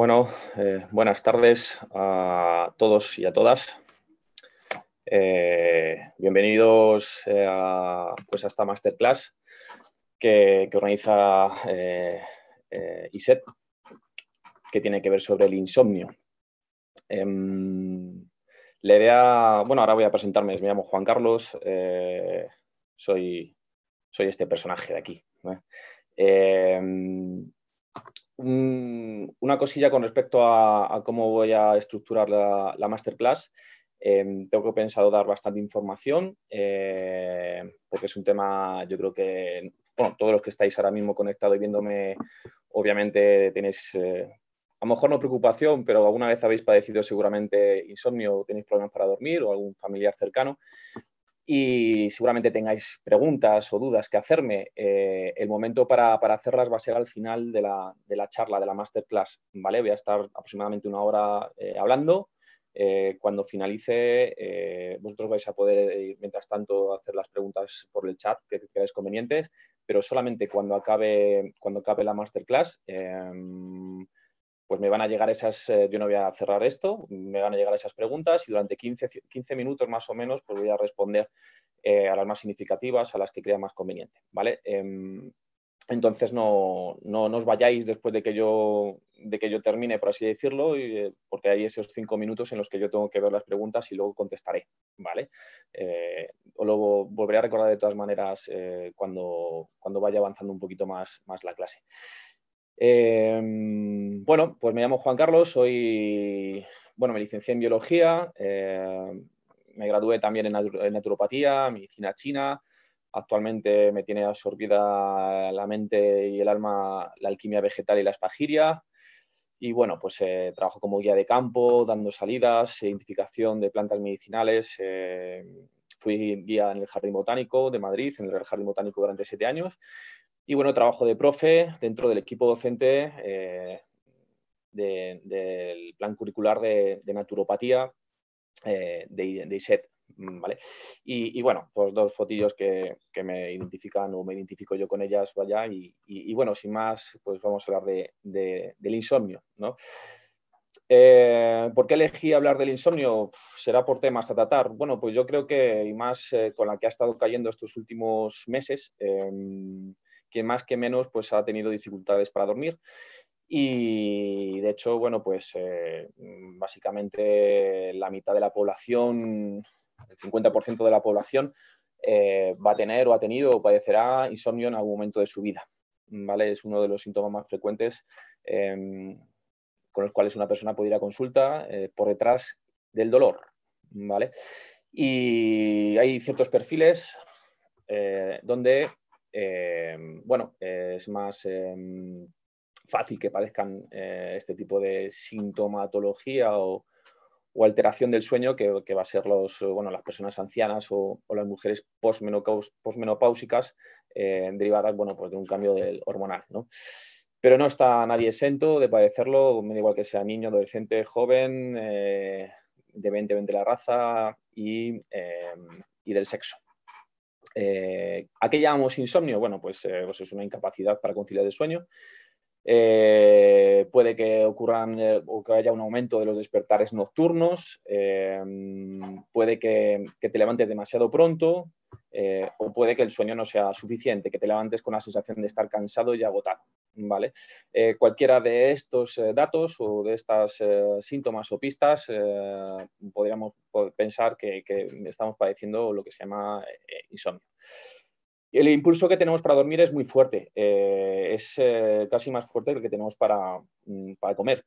Bueno, eh, buenas tardes a todos y a todas. Eh, bienvenidos eh, a, pues a, esta masterclass que, organiza ISET, que tiene que ver sobre el insomnio. Em, la idea, bueno, ahora voy a presentarme, me llamo Juan Carlos, soy, soy este personaje de aquí. Una cosilla con respecto a, cómo voy a estructurar la, masterclass. Em, tengo que pensado dar bastante información eh, porque es un tema, yo creo que, bueno, todos los que estáis ahora mismo conectados y viéndome, obviamente tenéis, eh, a lo mejor no preocupación, pero alguna vez habéis padecido seguramente insomnio o tenéis problemas para dormir o algún familiar cercano y seguramente tengáis preguntas o dudas que hacerme. Eh, el momento para, hacerlas va a ser al final de la, charla, de la masterclass. ¿vale? Voy a estar aproximadamente una hora eh, hablando. Eh, cuando finalice, vosotros vais a poder, mientras tanto, hacer las preguntas por el chat que creáis convenientes, pero solamente cuando acabe, cuando acabe la masterclass em, pues me van a llegar esas, eh, yo no voy a cerrar esto, me van a llegar esas preguntas y durante 15, 15 minutos más o menos pues voy a responder eh, a las más significativas, a las que crea más conveniente, ¿vale? Em, entonces no, no, os vayáis después de que yo, de que yo termine, por así decirlo, eh, porque hay esos cinco minutos en los que yo tengo que ver las preguntas y luego contestaré, ¿vale? os lo volveré a recordar de todas maneras cuando, cuando vaya avanzando un poquito más, más la clase. Em, bueno, pues me llamo Juan Carlos, soy, bueno, me licencié en biología, em, me gradué también en, naturopatía, medicina china. Actualmente me tiene absorbida la mente y el alma la alquimia vegetal y la espagiria. Y bueno, pues eh, trabajo como guía de campo, dando salidas, identificación de plantas medicinales. Eh, fui guía en el Jardín Botánico de Madrid, en el Jardín Botánico durante siete años. Y bueno, trabajo de profe dentro del equipo docente eh, del plan curricular de, naturopatía eh, de, de, ISET. ¿vale? Y, bueno, pues dos fotillos que, me identifican o me identifico yo con ellas, vaya, y, bueno, sin más, pues vamos a hablar de, del insomnio, ¿no? Eh, ¿Por qué elegí hablar del insomnio? ¿Será por temas a tratar? Bueno, pues yo creo que, y más con la que ha estado cayendo estos últimos meses, em, que más que menos pues ha tenido dificultades para dormir. Y de hecho, bueno, pues eh, básicamente la mitad de la población, el 50% de la población, eh, va a tener o ha tenido o padecerá insomnio en algún momento de su vida. ¿vale? Es uno de los síntomas más frecuentes em, con los cuales una persona puede ir a consulta eh, por detrás del dolor. ¿vale? Y hay ciertos perfiles donde Em, bueno, es más em, fácil que padezcan eh, este tipo de sintomatología o, alteración del sueño que, va a ser los, bueno, las personas ancianas o, las mujeres posmenopáusicas eh, derivadas bueno, pues de un cambio del hormonal. ¿no? Pero no está nadie exento de padecerlo, me da igual que sea niño, adolescente, joven, eh, de 20, 20 la raza y, em, y del sexo. Eh, ¿A qué llamamos insomnio? Bueno, pues, eh, pues, es una incapacidad para conciliar el sueño. Eh, puede que ocurran o que haya un aumento de los despertares nocturnos, puede que, te levantes demasiado pronto o puede que el sueño no sea suficiente, que te levantes con la sensación de estar cansado y agotado. ¿vale? cualquiera de estos datos o de estas síntomas o pistas podríamos pensar que, estamos padeciendo lo que se llama insomnio. El impulso que tenemos para dormir es muy fuerte, eh, es eh, casi más fuerte que el que tenemos para, mm, comer.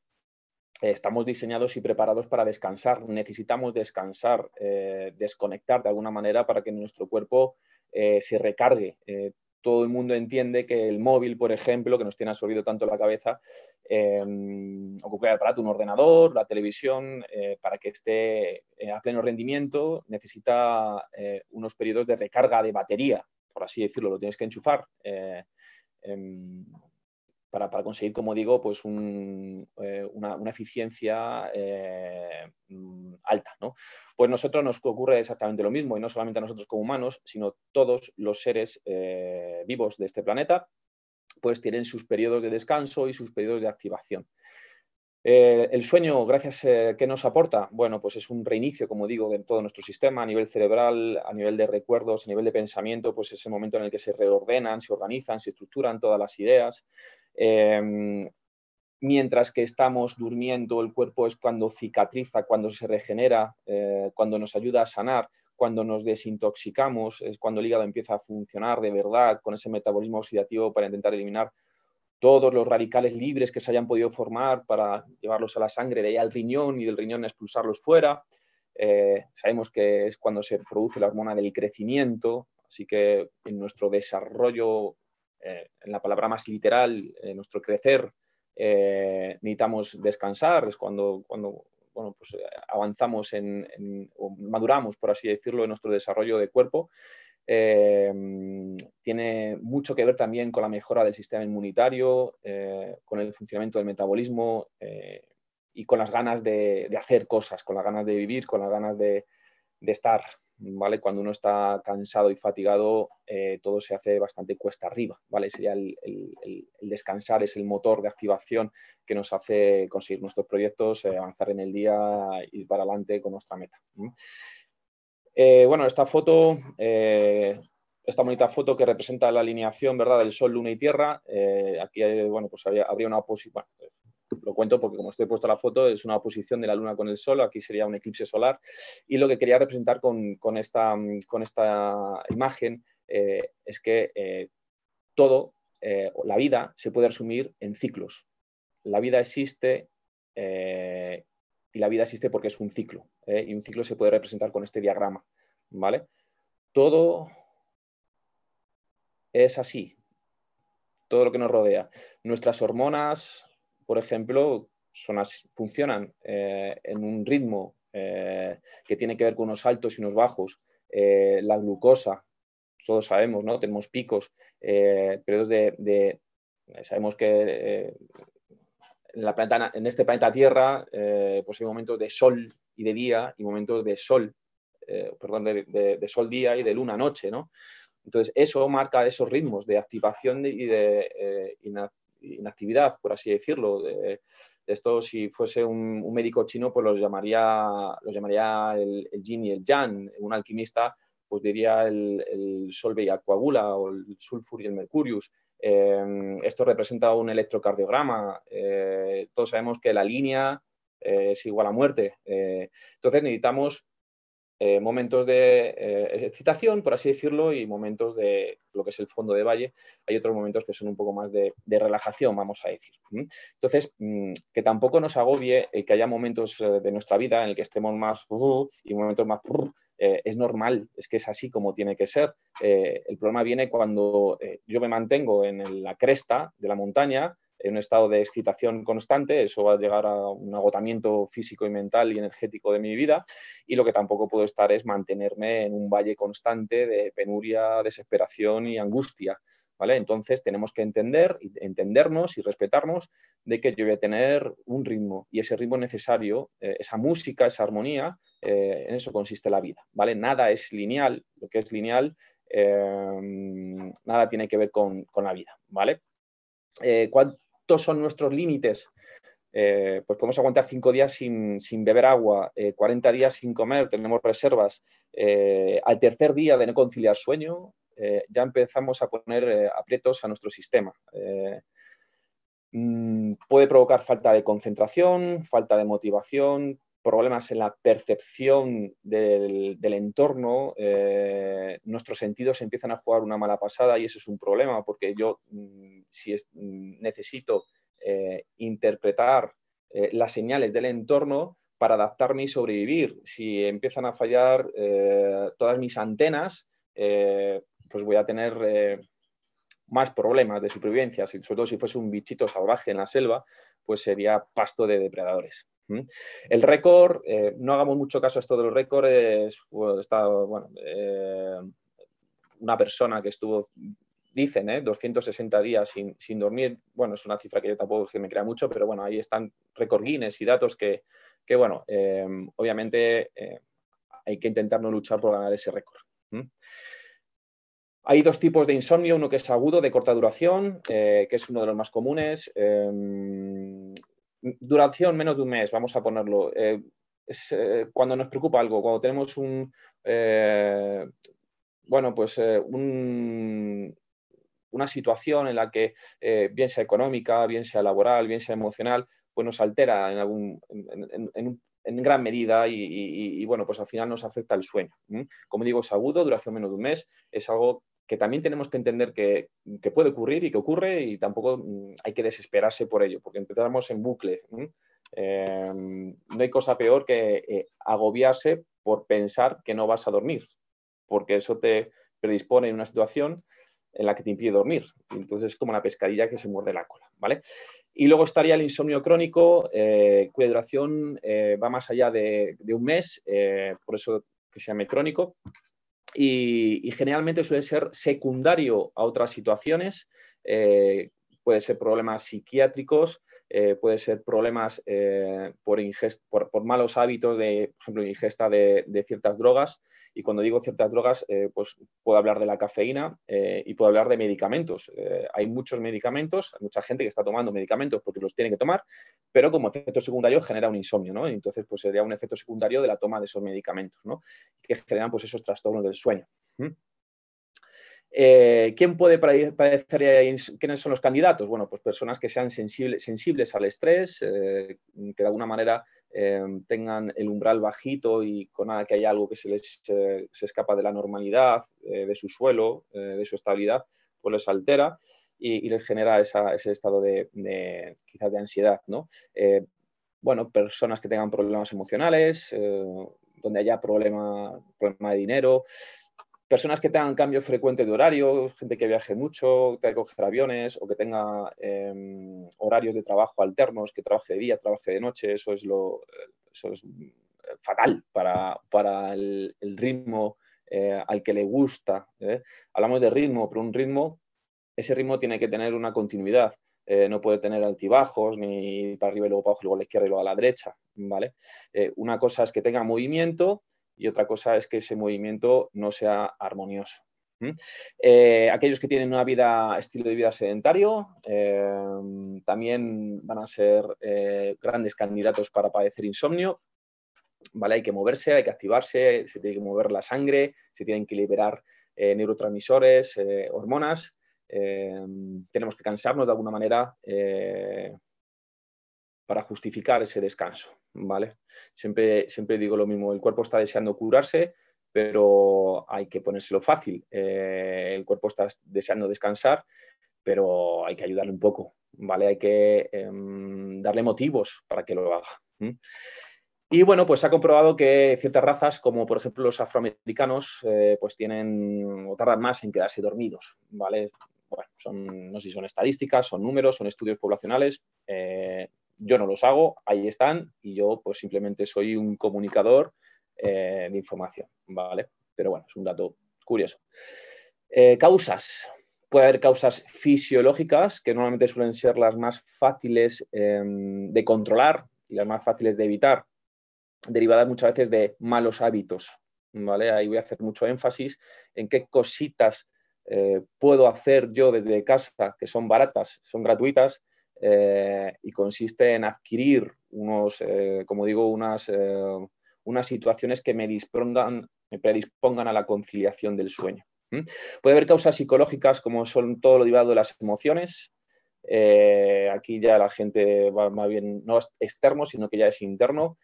Estamos diseñados y preparados para descansar, necesitamos descansar, eh, desconectar de alguna manera para que nuestro cuerpo se recargue. todo el mundo entiende que el móvil, por ejemplo, que nos tiene absorbido tanto la cabeza, o cualquier aparato, un ordenador, la televisión, para que esté a pleno rendimiento, necesita unos periodos de recarga de batería por así decirlo, lo tienes que enchufar eh, para, conseguir, como digo, pues eh, una, eficiencia eh, mm, alta. Pues nosotros nos ocurre exactamente lo mismo, y no solamente a nosotros como humanos, sino todos los seres vivos de este planeta, pues tienen sus periodos de descanso y sus periodos de activación. Eh, el sueño, gracias, a ¿qué nos aporta? Bueno, pues es un reinicio, como digo, de todo nuestro sistema a nivel cerebral, a nivel de recuerdos, a nivel de pensamiento, pues es el momento en el que se reordenan, se organizan, se estructuran todas las ideas. Em, mientras que estamos durmiendo, el cuerpo es cuando cicatriza, cuando se regenera, eh, cuando nos ayuda a sanar, cuando nos desintoxicamos, es cuando el hígado empieza a funcionar de verdad con ese metabolismo oxidativo para intentar eliminar todos los radicales libres que se hayan podido formar para llevarlos a la sangre, de ahí al riñón y del riñón expulsarlos fuera. Eh, sabemos que es cuando se produce la hormona del crecimiento, así que en nuestro desarrollo, eh, en la palabra más literal, en nuestro crecer, eh, necesitamos descansar, es cuando, cuando bueno, pues, avanzamos en, o maduramos, por así decirlo, en nuestro desarrollo de cuerpo tiene mucho que ver también con la mejora del sistema inmunitario, eh, con el funcionamiento del metabolismo eh, y con las ganas de, hacer cosas, con las ganas de vivir, con las ganas de, estar. Cuando uno está cansado y fatigado, eh, todo se hace bastante cuesta arriba. ¿vale? Sería el, descansar, es el motor de activación que nos hace conseguir nuestros proyectos, avanzar en el día, ir para adelante con nuestra meta. Eh, bueno, esta foto, eh, esta bonita foto que representa la alineación ¿verdad? del Sol, Luna y Tierra. Eh, aquí bueno, pues habría una oposición. Lo cuento porque como estoy puesto la foto, es una oposición de la Luna con el Sol, aquí sería un eclipse solar. Y lo que quería representar con, esta, con esta, imagen es que todo, la vida, se puede resumir en ciclos. La vida existe y la vida existe porque es un ciclo. ¿eh? Y un ciclo se puede representar con este diagrama. ¿vale? Todo es así. Todo lo que nos rodea. Nuestras hormonas, por ejemplo, funcionan eh, en un ritmo eh, que tiene que ver con unos altos y unos bajos. la glucosa, todos sabemos, ¿no? Tenemos picos, periodos de, sabemos que en, este planeta Tierra, eh, pues hay momentos de sol y de día y momentos de sol, eh, perdón, de, sol día y de luna noche, ¿no? Entonces, eso marca esos ritmos de activación y de eh, inactividad, por así decirlo. De, esto, si fuese un, médico chino, pues los llamaría, los llamaría el, el yin y el yang. Un alquimista, pues diría el, el sol y coagula o el sulfur y el mercurius. Em, esto representa un electrocardiograma. Eh, todos sabemos que la línea eh, es igual a muerte. Eh, entonces necesitamos momentos de excitación, por así decirlo, y momentos de lo que es el fondo de valle. Hay otros momentos que son un poco más de, relajación, vamos a decir. Entonces, mm, que tampoco nos agobie que haya momentos de nuestra vida en el que estemos más y momentos más eh, es normal, es que es así como tiene que ser. Eh, el problema viene cuando eh, yo me mantengo en la cresta de la montaña, en un estado de excitación constante, eso va a llegar a un agotamiento físico y mental y energético de mi vida, y lo que tampoco puedo estar es mantenerme en un valle constante de penuria, desesperación y angustia. ¿Vale? Entonces tenemos que entender, entendernos y respetarnos de que yo voy a tener un ritmo y ese ritmo necesario, esa música, esa armonía, eh, en eso consiste la vida, ¿vale? Nada es lineal, lo que es lineal, em, nada tiene que ver con, la vida, ¿vale? Eh, ¿Cuántos son nuestros límites? Eh, pues podemos aguantar cinco días sin, beber agua, 40 días sin comer, tenemos reservas. al tercer día de no conciliar sueño, ya empezamos a poner aprietos a nuestro sistema. Mm, puede provocar falta de concentración, falta de motivación, problemas en la percepción del, entorno, eh, nuestros sentidos empiezan a jugar una mala pasada y eso es un problema porque yo mm, si mm, necesito eh, interpretar eh, las señales del entorno para adaptarme y sobrevivir. Si empiezan a fallar todas mis antenas, pues voy a tener más problemas de supervivencia, sobre todo si fuese un bichito salvaje en la selva, pues sería pasto de depredadores. El récord, eh, no hagamos mucho caso a esto de los récords, está, bueno, eh, una persona que estuvo, dicen, 260 eh, días sin, dormir, bueno, es una cifra que yo tampoco me crea mucho, pero bueno, ahí están récord Guinness y datos que, bueno, obviamente hay que intentar no luchar por ganar ese récord. Hay dos tipos de insomnio, uno que es agudo, de corta duración, que es uno de los más comunes duración menos de un mes, vamos a ponerlo. es, cuando nos preocupa algo, cuando tenemos un, bueno, pues un, una situación en la que, eh, bien sea económica, bien sea laboral, bien sea emocional, pues nos altera en, algún, en, gran medida y, bueno, pues al final nos afecta el sueño. Como digo, es agudo, duración menos de un mes, es algo que también tenemos que entender que, puede ocurrir y que ocurre y tampoco mm, hay que desesperarse por ello, porque empezamos en bucle. Em, no hay cosa peor que eh, agobiarse por pensar que no vas a dormir, porque eso te predispone en una situación en la que te impide dormir. Entonces es como la pescadilla que se muerde la cola, ¿vale? Y luego estaría el insomnio crónico, eh, cuya duración eh, va más allá de, un mes, eh, por eso que se llama crónico, y, generalmente suele ser secundario a otras situaciones, puede ser problemas psiquiátricos, puede ser problemas por, por, malos hábitos de, por ejemplo, ingesta de ciertas drogas, y cuando digo ciertas drogas, eh, pues puedo hablar de la cafeína eh, y puedo hablar de medicamentos. Eh, hay muchos medicamentos, hay mucha gente que está tomando medicamentos porque los tiene que tomar, pero como efecto secundario genera un insomnio, ¿no? Entonces, pues sería un efecto secundario de la toma de esos medicamentos, ¿no? Que generan pues esos trastornos del sueño. ¿Quién puede padecer? ¿Quiénes son los candidatos? Bueno, pues personas que sean sensibles al estrés, que de alguna manera Em, tengan el umbral bajito y con nada que haya algo que se les se escapa de la normalidad, eh, de su suelo, eh, de su estabilidad, pues les altera y, les genera ese estado de, quizás de ansiedad. ¿no? Eh, bueno, personas que tengan problemas emocionales, donde haya problema, problema de dinero, personas que tengan cambios frecuentes de horario, gente que viaje mucho, que coger aviones o que tenga em, horarios de trabajo alternos, que trabaje de día, trabaje de noche, eso es, lo, es fatal para, el, ritmo eh, al que le gusta. ¿eh? Hablamos de ritmo, pero un ritmo, ese ritmo tiene que tener una continuidad. Eh, no puede tener altibajos, ni para arriba y luego para abajo, luego a la izquierda y luego a la derecha. ¿vale? una cosa es que tenga movimiento y otra cosa es que ese movimiento no sea armonioso. Eh, aquellos que tienen una vida, estilo de vida sedentario eh, también van a ser eh, grandes candidatos para padecer insomnio. ¿vale? Hay que moverse, hay que activarse, se tiene que mover la sangre, se tienen que liberar neurotransmisores, hormonas. tenemos que cansarnos de alguna manera para justificar ese descanso, ¿vale? Siempre, siempre digo lo mismo, el cuerpo está deseando curarse, pero hay que ponérselo fácil. Eh, el cuerpo está deseando descansar, pero hay que ayudarle un poco, ¿vale? Hay que em, darle motivos para que lo haga. Y bueno, pues se ha comprobado que ciertas razas, como por ejemplo los afroamericanos, eh, pues tienen o tardan más en quedarse dormidos, ¿vale? Bueno, son, no sé si son estadísticas, son números, son estudios poblacionales. Eh, yo no los hago, ahí están, y yo pues simplemente soy un comunicador eh, de información, ¿vale? Pero bueno, es un dato curioso. Eh, causas. Puede haber causas fisiológicas que normalmente suelen ser las más fáciles em, de controlar y las más fáciles de evitar, derivadas muchas veces de malos hábitos, ¿vale? Ahí voy a hacer mucho énfasis en qué cositas eh, puedo hacer yo desde casa que son baratas, son gratuitas eh, y consiste en adquirir unos, eh, como digo, unas, eh, unas situaciones que me, dispongan, me predispongan a la conciliación del sueño. Puede haber causas psicológicas como son todo lo derivado de las emociones. aquí ya la gente va más bien no es externo, sino que ya es interno.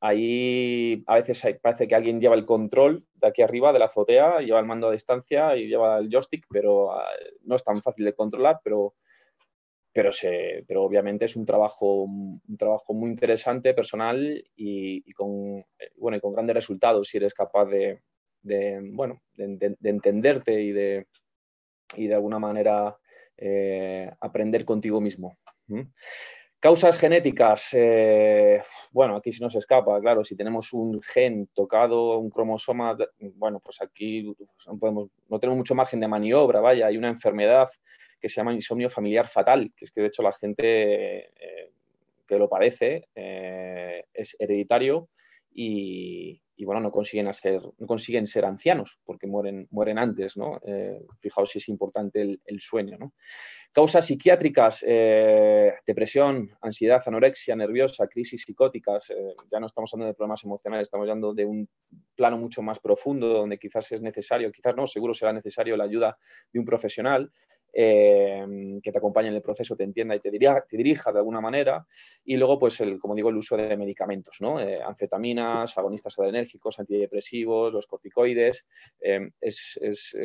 ahí a veces parece que alguien lleva el control de aquí arriba de la azotea, lleva el mando a distancia y lleva el joystick, pero ah, no es tan fácil de controlar, pero pero, se, pero obviamente es un trabajo, un trabajo muy interesante, personal y, con, bueno, y con grandes resultados si eres capaz de, bueno, de, entenderte y de, y de alguna manera eh, aprender contigo mismo. Causas genéticas, eh, bueno, aquí si nos escapa, claro, si tenemos un gen tocado, un cromosoma, bueno, pues aquí podemos, no tenemos mucho margen de maniobra, vaya, hay una enfermedad que se llama insomnio familiar fatal, que es que de hecho la gente eh, que lo padece eh, es hereditario y, bueno, no consiguen, ser, no consiguen ser ancianos porque mueren, mueren antes, ¿no? fijaos si es importante el, sueño. Causas psiquiátricas, eh, depresión, ansiedad, anorexia nerviosa, crisis psicóticas. Eh, ya no estamos hablando de problemas emocionales, estamos hablando de un plano mucho más profundo donde quizás es necesario, quizás no, seguro será necesario la ayuda de un profesional. Eh, que te acompañe en el proceso, te entienda y te dirija, de alguna manera. Y luego, pues, el, como digo, el uso de medicamentos, ¿no? anfetaminas, agonistas adrenérgicos, antidepresivos, los corticoides. es, es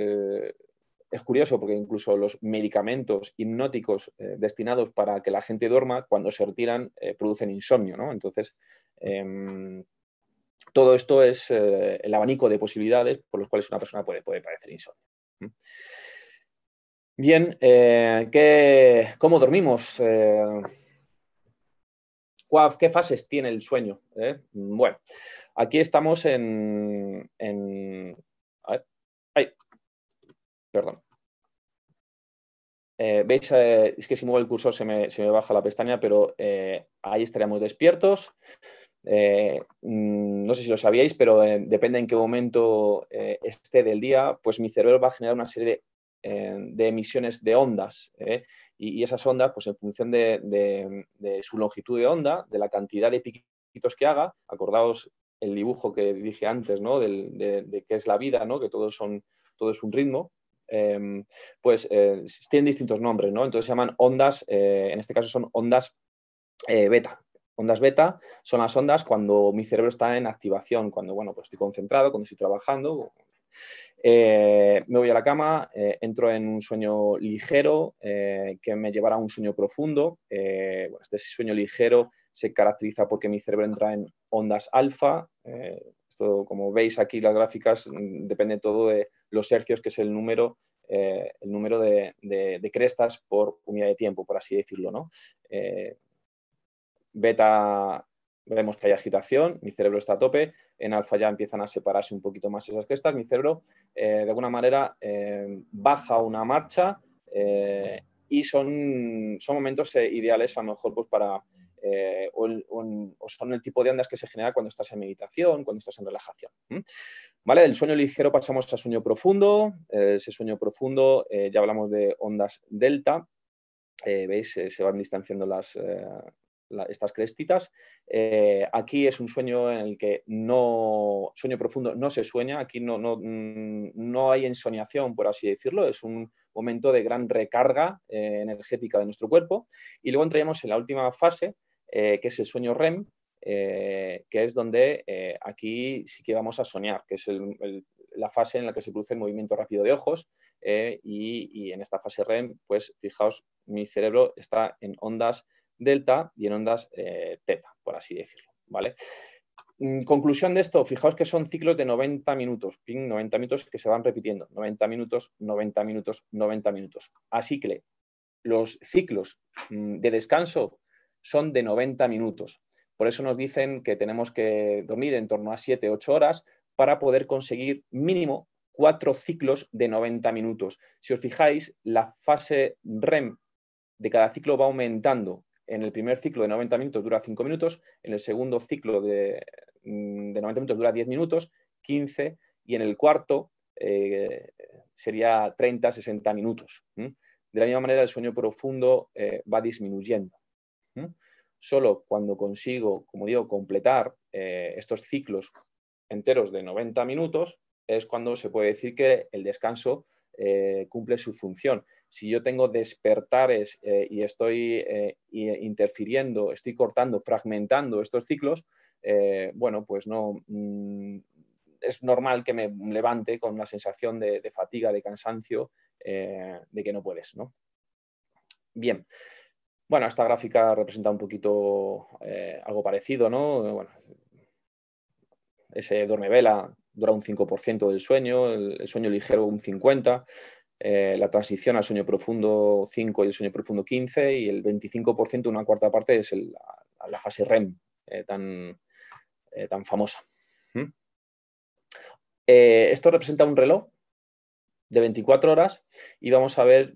es curioso porque incluso los medicamentos hipnóticos eh, destinados para que la gente duerma, cuando se retiran, eh, producen insomnio. ¿no? Entonces, em, todo esto es eh, el abanico de posibilidades por los cuales una persona puede, puede padecer insomnio. Bien, ¿qué, ¿cómo dormimos? ¿Qué fases tiene el sueño? Bueno, aquí estamos en, en a ver, Perdón. Eh, Veis, eh, es que si muevo el cursor se me, baja la pestaña, pero eh, ahí estaríamos despiertos. Mm, no sé si lo sabíais, pero depende en qué momento esté del día, pues mi cerebro va a generar una serie de, emisiones de ondas. Y, esas ondas, pues en función de, su longitud de onda, de la cantidad de piquitos que haga, acordaos el dibujo que dije antes, ¿no? de, qué es la vida, ¿no? que todo, son, todo es un ritmo, Em, pues eh, tienen distintos nombres, ¿no? Entonces se llaman ondas, eh, en este caso son ondas eh, beta. Ondas beta son las ondas cuando mi cerebro está en activación, cuando bueno, pues estoy concentrado, cuando estoy trabajando. Me voy a la cama, entro en un sueño ligero que me llevará a un sueño profundo. este sueño ligero se caracteriza porque mi cerebro entra en ondas alfa. esto, como veis aquí las gráficas, mm, depende todo de los hercios, que es el número, eh, el número de, crestas por unidad de tiempo, por así decirlo. ¿no? Eh, beta, vemos que hay agitación, mi cerebro está a tope, en alfa ya empiezan a separarse un poquito más esas crestas, mi cerebro eh, de alguna manera baja una marcha y son, son momentos ideales a lo mejor pues, para eh, o, son el tipo de ondas que se genera cuando estás en meditación, cuando estás en relajación. ¿Vale? Del sueño ligero pasamos a sueño profundo. Eh, ese sueño profundo, eh, ya hablamos de ondas delta. ¿Veis? se van distanciando las, estas crestitas. aquí es un sueño en el que no, sueño profundo no se sueña, aquí no, no, mm, no hay ensoñación, por así decirlo, es un momento de gran recarga energética de nuestro cuerpo. Y luego entraríamos en la última fase, eh, que es el sueño REM, eh, que es donde eh, aquí sí que vamos a soñar, que es la fase en la que se produce el movimiento rápido de ojos y, en esta fase REM, pues fijaos, mi cerebro está en ondas delta y en ondas teta, por así decirlo, ¿vale? Mm, conclusión de esto, fijaos que son ciclos de 90 minutos, 90 minutos que se van repitiendo, 90 minutos, 90 minutos, 90 minutos. Así que los ciclos mm, de descanso son de 90 minutos. Por eso nos dicen que tenemos que dormir en torno a 7, 8 horas para poder conseguir mínimo cuatro ciclos de 90 minutos. Si os fijáis, la fase REM de cada ciclo va aumentando. En el primer ciclo de 90 minutos dura 5 minutos, en el segundo ciclo de, 90 mm, minutos dura 10 minutos, 15, y en el cuarto eh, sería 30, 60 minutos. De la misma manera, el sueño profundo eh, va disminuyendo. Solo cuando consigo, como digo, completar eh, estos ciclos enteros de 90 minutos es cuando se puede decir que el descanso cumple su función. Si yo tengo despertares eh, y estoy interfiriendo, estoy cortando, fragmentando estos ciclos, bueno, pues no, mm, es normal que me levante con una sensación de, fatiga, de cansancio, de que no puedes, ¿no? Bien, bueno, esta gráfica representa un poquito eh, algo parecido, ¿no? Bueno, ese duerme vela dura un 5% del sueño, el, sueño ligero un 50%, eh, la transición al sueño profundo 5 y el sueño profundo 15 y el 25%, una cuarta parte, es la, fase REM eh, tan, tan, famosa. ¿Mm? esto representa un reloj de 24 horas y vamos a ver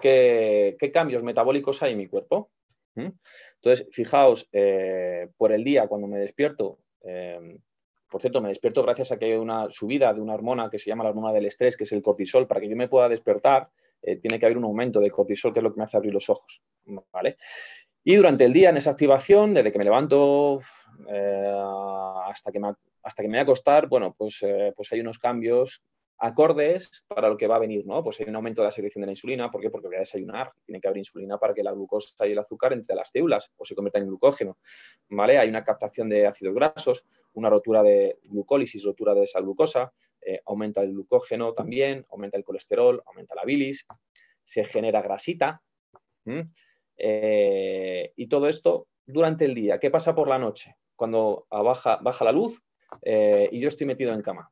qué, cambios metabólicos hay en mi cuerpo. Entonces, fijaos, eh, por el día, cuando me despierto, por cierto, me despierto gracias a que hay una subida de una hormona que se llama la hormona del estrés, que es el cortisol. Para que yo me pueda despertar, eh, tiene que haber un aumento de cortisol, que es lo que me hace abrir los ojos. ¿vale? Y durante el día, en esa activación, desde que me levanto eh, hasta, que me, hasta que me voy a acostar, bueno, pues, eh, pues hay unos cambios acordes para lo que va a venir, ¿no? Pues hay un aumento de la secreción de la insulina, ¿por qué? Porque voy a desayunar, tiene que haber insulina para que la glucosa y el azúcar entre las células o se conviertan en glucógeno, ¿vale? Hay una captación de ácidos grasos, una rotura de glucólisis, rotura de esa glucosa, eh, aumenta el glucógeno también, aumenta el colesterol, aumenta la bilis, se genera grasita, eh, y todo esto durante el día. ¿Qué pasa por la noche? Cuando baja, baja la luz eh, y yo estoy metido en cama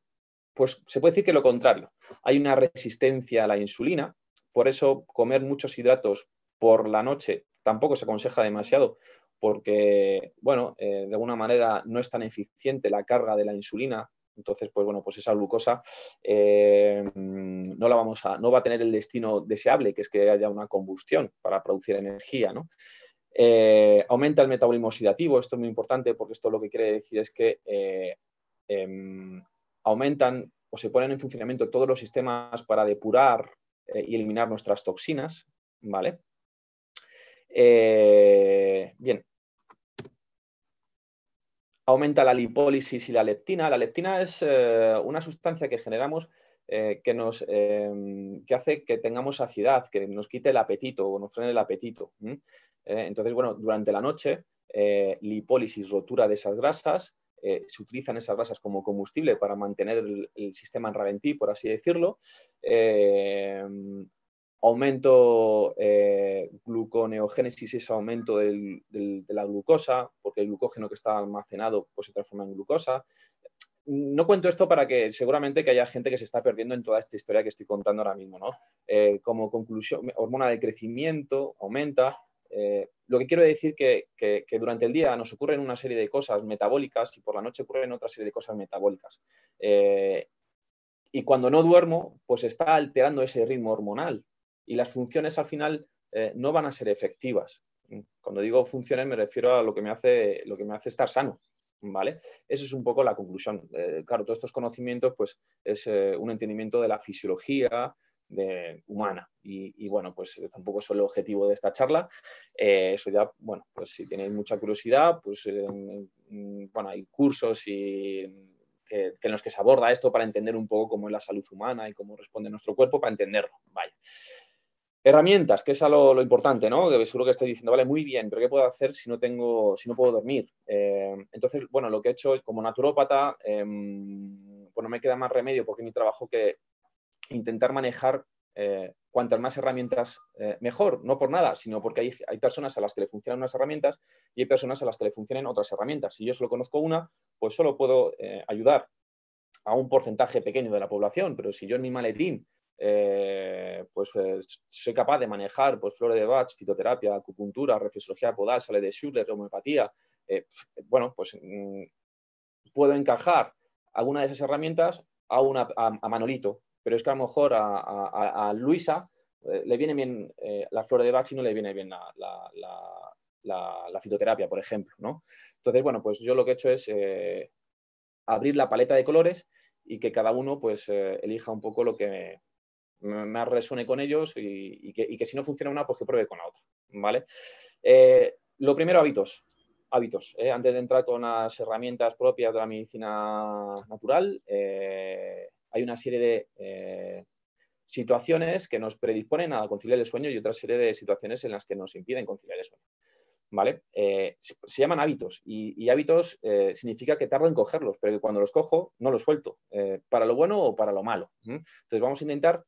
pues se puede decir que lo contrario. Hay una resistencia a la insulina, por eso comer muchos hidratos por la noche tampoco se aconseja demasiado, porque, bueno, eh, de alguna manera no es tan eficiente la carga de la insulina. Entonces, pues bueno, pues esa glucosa eh, no la vamos a, no va a tener el destino deseable, que es que haya una combustión para producir energía, ¿no? Eh, aumenta el metabolismo oxidativo, esto es muy importante porque esto lo que quiere decir es que em, aumentan o se ponen en funcionamiento todos los sistemas para depurar y eliminar nuestras toxinas, ¿vale? Bien. Aumenta la lipólisis y la leptina. La leptina es eh, una sustancia que generamos que, nos, que hace que tengamos saciedad, que nos quite el apetito o nos frene el apetito. entonces, bueno, durante la noche, lipólisis, rotura de esas grasas, eh, se utilizan esas grasas como combustible para mantener el, sistema en ralentí, por así decirlo. Eh, aumento eh, gluconeogénesis es aumento de la glucosa, porque el glucógeno que está almacenado pues, se transforma en glucosa. No cuento esto para que seguramente que haya gente que se está perdiendo en toda esta historia que estoy contando ahora mismo. ¿no? como conclusión, hormona de crecimiento aumenta, eh, lo que quiero decir que, que, durante el día nos ocurren una serie de cosas metabólicas y por la noche ocurren otra serie de cosas metabólicas. Eh, y cuando no duermo, pues está alterando ese ritmo hormonal y las funciones al final eh, no van a ser efectivas. Cuando digo funciones me refiero a lo que me hace, lo que me hace estar sano. ¿Vale? Eso es un poco la conclusión. claro, todos estos conocimientos pues, es un entendimiento de la fisiología, humana. Y, bueno, pues eh, tampoco es el objetivo de esta charla. Eh, eso ya, bueno, pues si tenéis mucha curiosidad, pues bueno, hay cursos y que, en los que se aborda esto para entender un poco cómo es la salud humana y cómo responde nuestro cuerpo para entenderlo. Vaya. Herramientas, que es lo, importante, ¿no? Seguro que estoy diciendo, vale, muy bien, pero ¿qué puedo hacer si no tengo, si no puedo dormir? Eh, entonces, bueno, lo que he hecho como naturópata, em, pues no me queda más remedio porque mi trabajo que intentar manejar eh, cuantas más herramientas eh, mejor, no por nada, sino porque hay, hay, personas a las que le funcionan unas herramientas y hay personas a las que le funcionan otras herramientas. Si yo solo conozco una, pues solo puedo eh, ayudar a un porcentaje pequeño de la población, pero si yo en mi maletín pues soy capaz de manejar pues, flora de Bach, fitoterapia, acupuntura, reflexología podal, sale de Schuller, homeopatía, bueno, pues mm, puedo encajar alguna de esas herramientas a, una, a Manolito, pero es que a lo mejor a, Luisa eh, le viene bien eh, la flor de Bach y no le viene bien la, fitoterapia, por ejemplo, ¿no? Entonces, bueno, pues yo lo que he hecho es eh, abrir la paleta de colores y que cada uno pues elija un poco lo que más resuene con ellos y, que, si no funciona una, pues que pruebe con la otra, ¿vale? lo primero, hábitos. Hábitos. Antes de entrar con las herramientas propias de la medicina natural, hay una serie de eh, situaciones que nos predisponen a conciliar el sueño y otra serie de situaciones en las que nos impiden conciliar el sueño. ¿Vale? Eh, se, llaman hábitos y, hábitos eh, significa que tardo en cogerlos, pero que cuando los cojo no los suelto, para lo bueno o para lo malo. Entonces vamos a intentar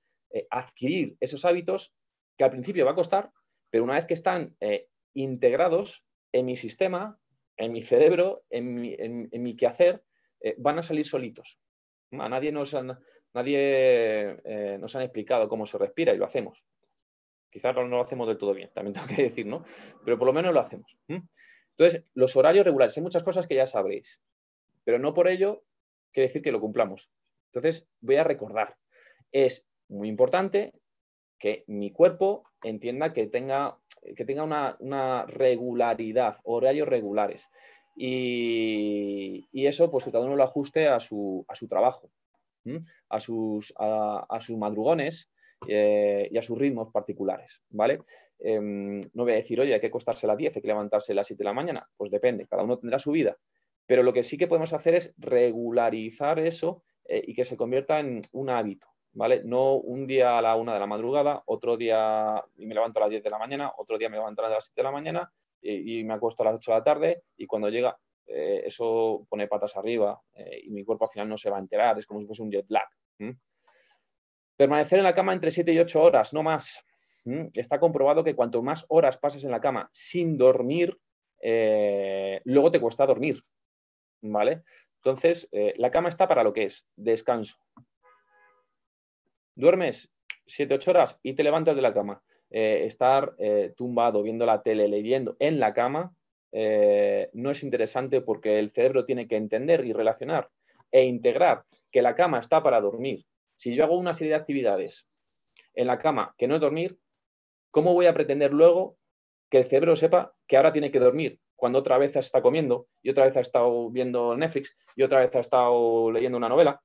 adquirir esos hábitos que al principio va a costar, pero una vez que están integrados en mi sistema, en mi cerebro, en mi, en mi quehacer, van a salir solitos. A nadie nos han, nadie, eh, nos han explicado cómo se respira y lo hacemos. Quizás no lo hacemos del todo bien, también tengo que decir, ¿no? Pero por lo menos lo hacemos. Entonces, los horarios regulares, hay muchas cosas que ya sabréis, pero no por ello quiere decir que lo cumplamos. Entonces, voy a recordar, es muy importante que mi cuerpo entienda que tenga, que tenga una, regularidad, horarios regulares. y, eso, pues que cada uno lo ajuste a su, trabajo, a sus, a, sus, madrugones eh, y a sus ritmos particulares, ¿vale? Em, no voy a decir, oye, hay que acostarse a las 10, hay que levantarse a las 7 de la mañana. Pues depende, cada uno tendrá su vida. Pero lo que sí que podemos hacer es regularizar eso eh, y que se convierta en un hábito, ¿vale? No un día a la 1 de la madrugada, otro día me levanto a las 10 de la mañana, otro día me levanto a las 7 de la mañana y, me acuesto a las 8 de la tarde y cuando llega eh, eso pone patas arriba eh, y mi cuerpo al final no se va a enterar, es como si fuese un jet lag. Permanecer en la cama entre 7 y 8 horas, no más. Está comprobado que cuanto más horas pasas en la cama sin dormir, luego te cuesta dormir. ¿Vale? Entonces, eh, la cama está para lo que es, descanso. Duermes 7-8 horas y te levantas de la cama. Eh, estar eh, tumbado viendo la tele, leyendo en la cama, no es interesante porque el cerebro tiene que entender y relacionar e integrar que la cama está para dormir. Si yo hago una serie de actividades en la cama que no es dormir, ¿cómo voy a pretender luego que el cerebro sepa que ahora tiene que dormir? cuando otra vez está comiendo y otra vez ha estado viendo Netflix y otra vez ha estado leyendo una novela.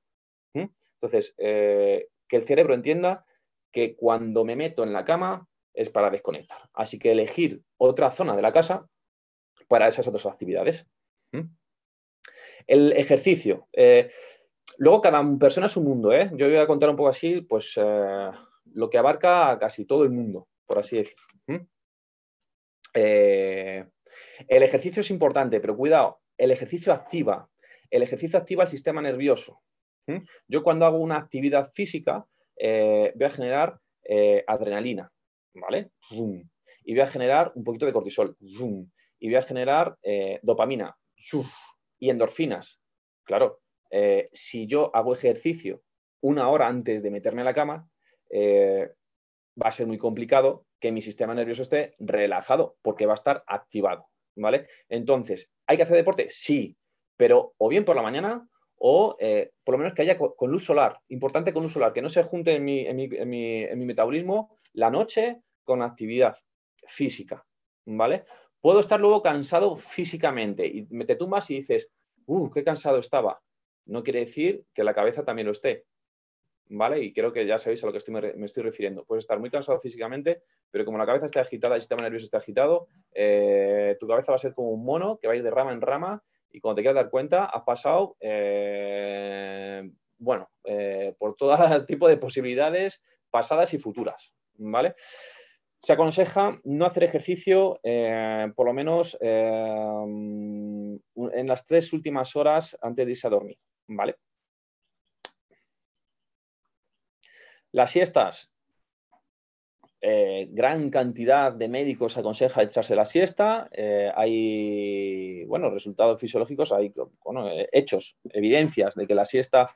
Entonces, eh, que el cerebro entienda que cuando me meto en la cama es para desconectar. Así que elegir otra zona de la casa para esas otras actividades. El ejercicio. Eh, luego, cada persona es un mundo. ¿eh? Yo voy a contar un poco así, pues lo que abarca a casi todo el mundo, por así decirlo. El ejercicio es importante, pero cuidado, el ejercicio activa. El ejercicio activa el sistema nervioso. Yo cuando hago una actividad física eh, voy a generar eh, adrenalina, ¿vale? Y voy a generar un poquito de cortisol. Y voy a generar eh, dopamina y endorfinas. Claro, si yo hago ejercicio una hora antes de meterme a la cama, va a ser muy complicado que mi sistema nervioso esté relajado porque va a estar activado. ¿vale? Entonces, ¿hay que hacer deporte? Sí, pero o bien por la mañana o eh, por lo menos que haya con, luz solar. Importante con luz solar, que no se junte en mi, metabolismo la noche con actividad física, ¿vale? Puedo estar luego cansado físicamente y me te tumbas y dices, ¡uh, qué cansado estaba! No quiere decir que la cabeza también lo esté. ¿vale? Y creo que ya sabéis a lo que me estoy refiriendo. Puedes estar muy cansado físicamente, pero como la cabeza está agitada, el sistema nervioso está agitado, eh, tu cabeza va a ser como un mono que va a ir de rama en rama y cuando te quieras dar cuenta, has pasado, eh, bueno, eh, por todo tipo de posibilidades pasadas y futuras, ¿vale? Se aconseja no hacer ejercicio por lo menos en las tres últimas horas antes de irse a dormir, ¿vale? Las siestas. Eh, gran cantidad de médicos aconseja echarse la siesta. Eh, hay, bueno, resultados fisiológicos, hay eh, hechos, evidencias de que la siesta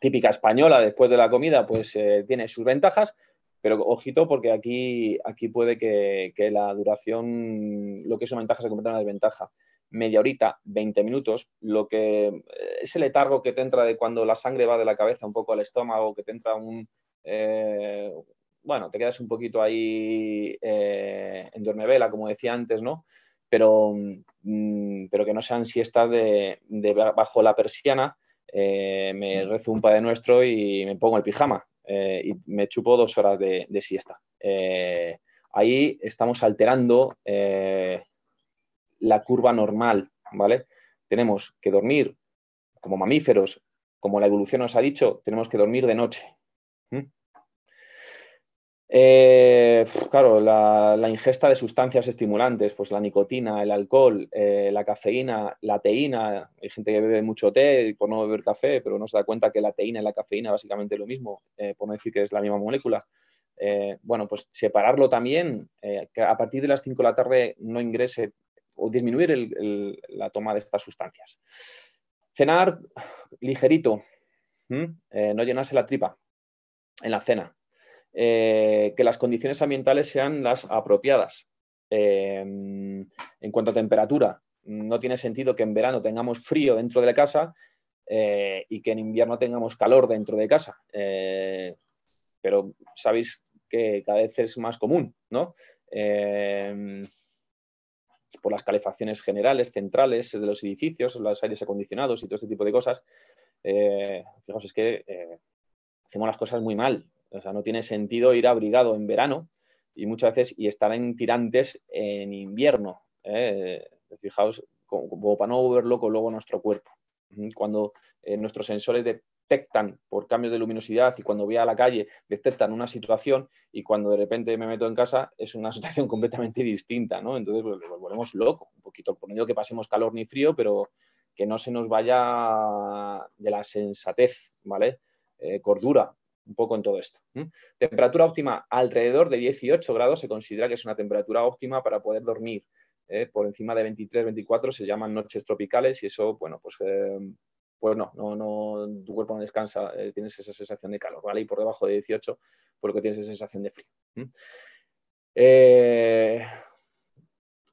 típica española después de la comida, pues tiene sus ventajas, pero ojito porque aquí, aquí puede que, la duración, lo que es una ventaja se convierta en una desventaja media horita, 20 minutos, lo que ese letargo que te entra de cuando la sangre va de la cabeza un poco al estómago, que te entra un, eh, bueno, te quedas un poquito ahí eh, en dormevela, como decía antes, ¿no? Pero, mm, pero que no sean siestas de, bajo la persiana, me rezo un Padre Nuestro y me pongo el pijama y me chupo dos horas de, de siesta. ahí estamos alterando la curva normal, ¿vale? Tenemos que dormir como mamíferos, como la evolución nos ha dicho, tenemos que dormir de noche. Eh, claro, la, ingesta de sustancias estimulantes, pues la nicotina, el alcohol, eh, la cafeína, la teína. Hay gente que bebe mucho té por no beber café, pero no se da cuenta que la teína y la cafeína básicamente es lo mismo, eh, por no decir que es la misma molécula. bueno, pues separarlo también, que a partir de las 5 de la tarde no ingrese o disminuir la toma de estas sustancias. Cenar ligerito, no llenarse la tripa en la cena. Eh, que las condiciones ambientales sean las apropiadas. Em, en cuanto a temperatura, no tiene sentido que en verano tengamos frío dentro de la casa eh, y que en invierno tengamos calor dentro de casa. pero sabéis que cada vez es más común, ¿no? Por las calefacciones generales, centrales de los edificios, los aires acondicionados y todo este tipo de cosas. Eh, fijaos, es que eh, hacemos las cosas muy mal. O sea, no tiene sentido ir abrigado en verano y muchas veces y estar en tirantes en invierno. ¿eh? Fijaos, como, para no volver loco luego nuestro cuerpo. Cuando nuestros sensores detectan por cambios de luminosidad y cuando voy a la calle detectan una situación y cuando de repente me meto en casa es una situación completamente distinta, ¿no? Entonces pues, volvemos locos un poquito. Por no digo que pasemos calor ni frío, pero que no se nos vaya de la sensatez, ¿vale? Eh, cordura un poco en todo esto. Temperatura óptima alrededor de 18 grados se considera que es una temperatura óptima para poder dormir. ¿eh? por encima de 23, 24 se llaman noches tropicales y eso, bueno, pues, eh, pues no, no, no, tu cuerpo no descansa, tienes esa sensación de calor, ¿vale? Y por debajo de 18, por lo que tienes esa sensación de frío.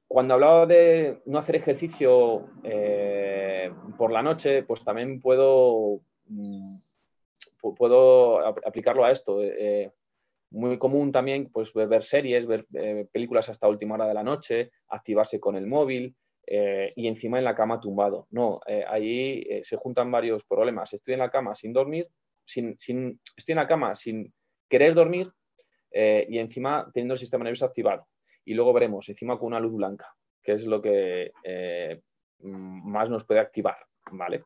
cuando hablaba de no hacer ejercicio por la noche, pues también puedo mm, puedo aplicarlo a esto. Eh, eh, muy común también pues, ver series, ver eh, películas hasta última hora de la noche, activarse con el móvil y encima en la cama tumbado. No, ahí se juntan varios problemas. Estoy en la cama sin dormir, sin, sin, estoy en la cama sin querer dormir y encima teniendo el sistema nervioso activado. Y luego veremos, encima con una luz blanca, que es lo que más nos puede activar, ¿vale?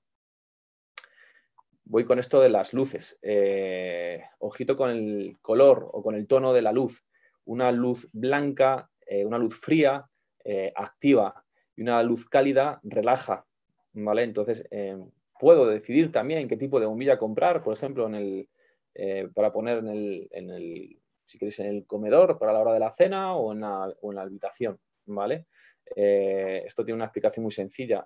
Voy con esto de las luces. Eh, ojito con el color o con el tono de la luz. Una luz blanca, eh, una luz fría, eh, activa y una luz cálida relaja. ¿vale? Entonces, puedo decidir también qué tipo de bombilla comprar, por ejemplo, en el, para poner en el, si queréis, en el comedor para la hora de la cena o en la, o en la habitación. ¿vale? esto tiene una explicación muy sencilla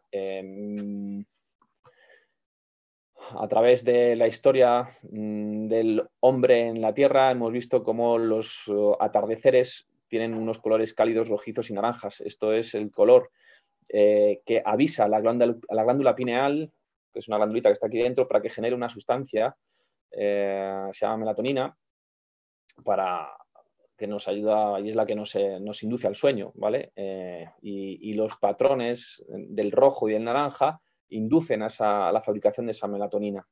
a través de la historia mm, del hombre en la Tierra hemos visto cómo los uh, atardeceres tienen unos colores cálidos, rojizos y naranjas. Esto es el color eh, que avisa a la, glándula, pineal, que es una glandulita que está aquí dentro, para que genere una sustancia, eh, se llama melatonina, para que nos ayuda y es la que nos, eh, induce al sueño, ¿vale? y, los patrones del rojo y del naranja inducen a, la fabricación de esa melatonina.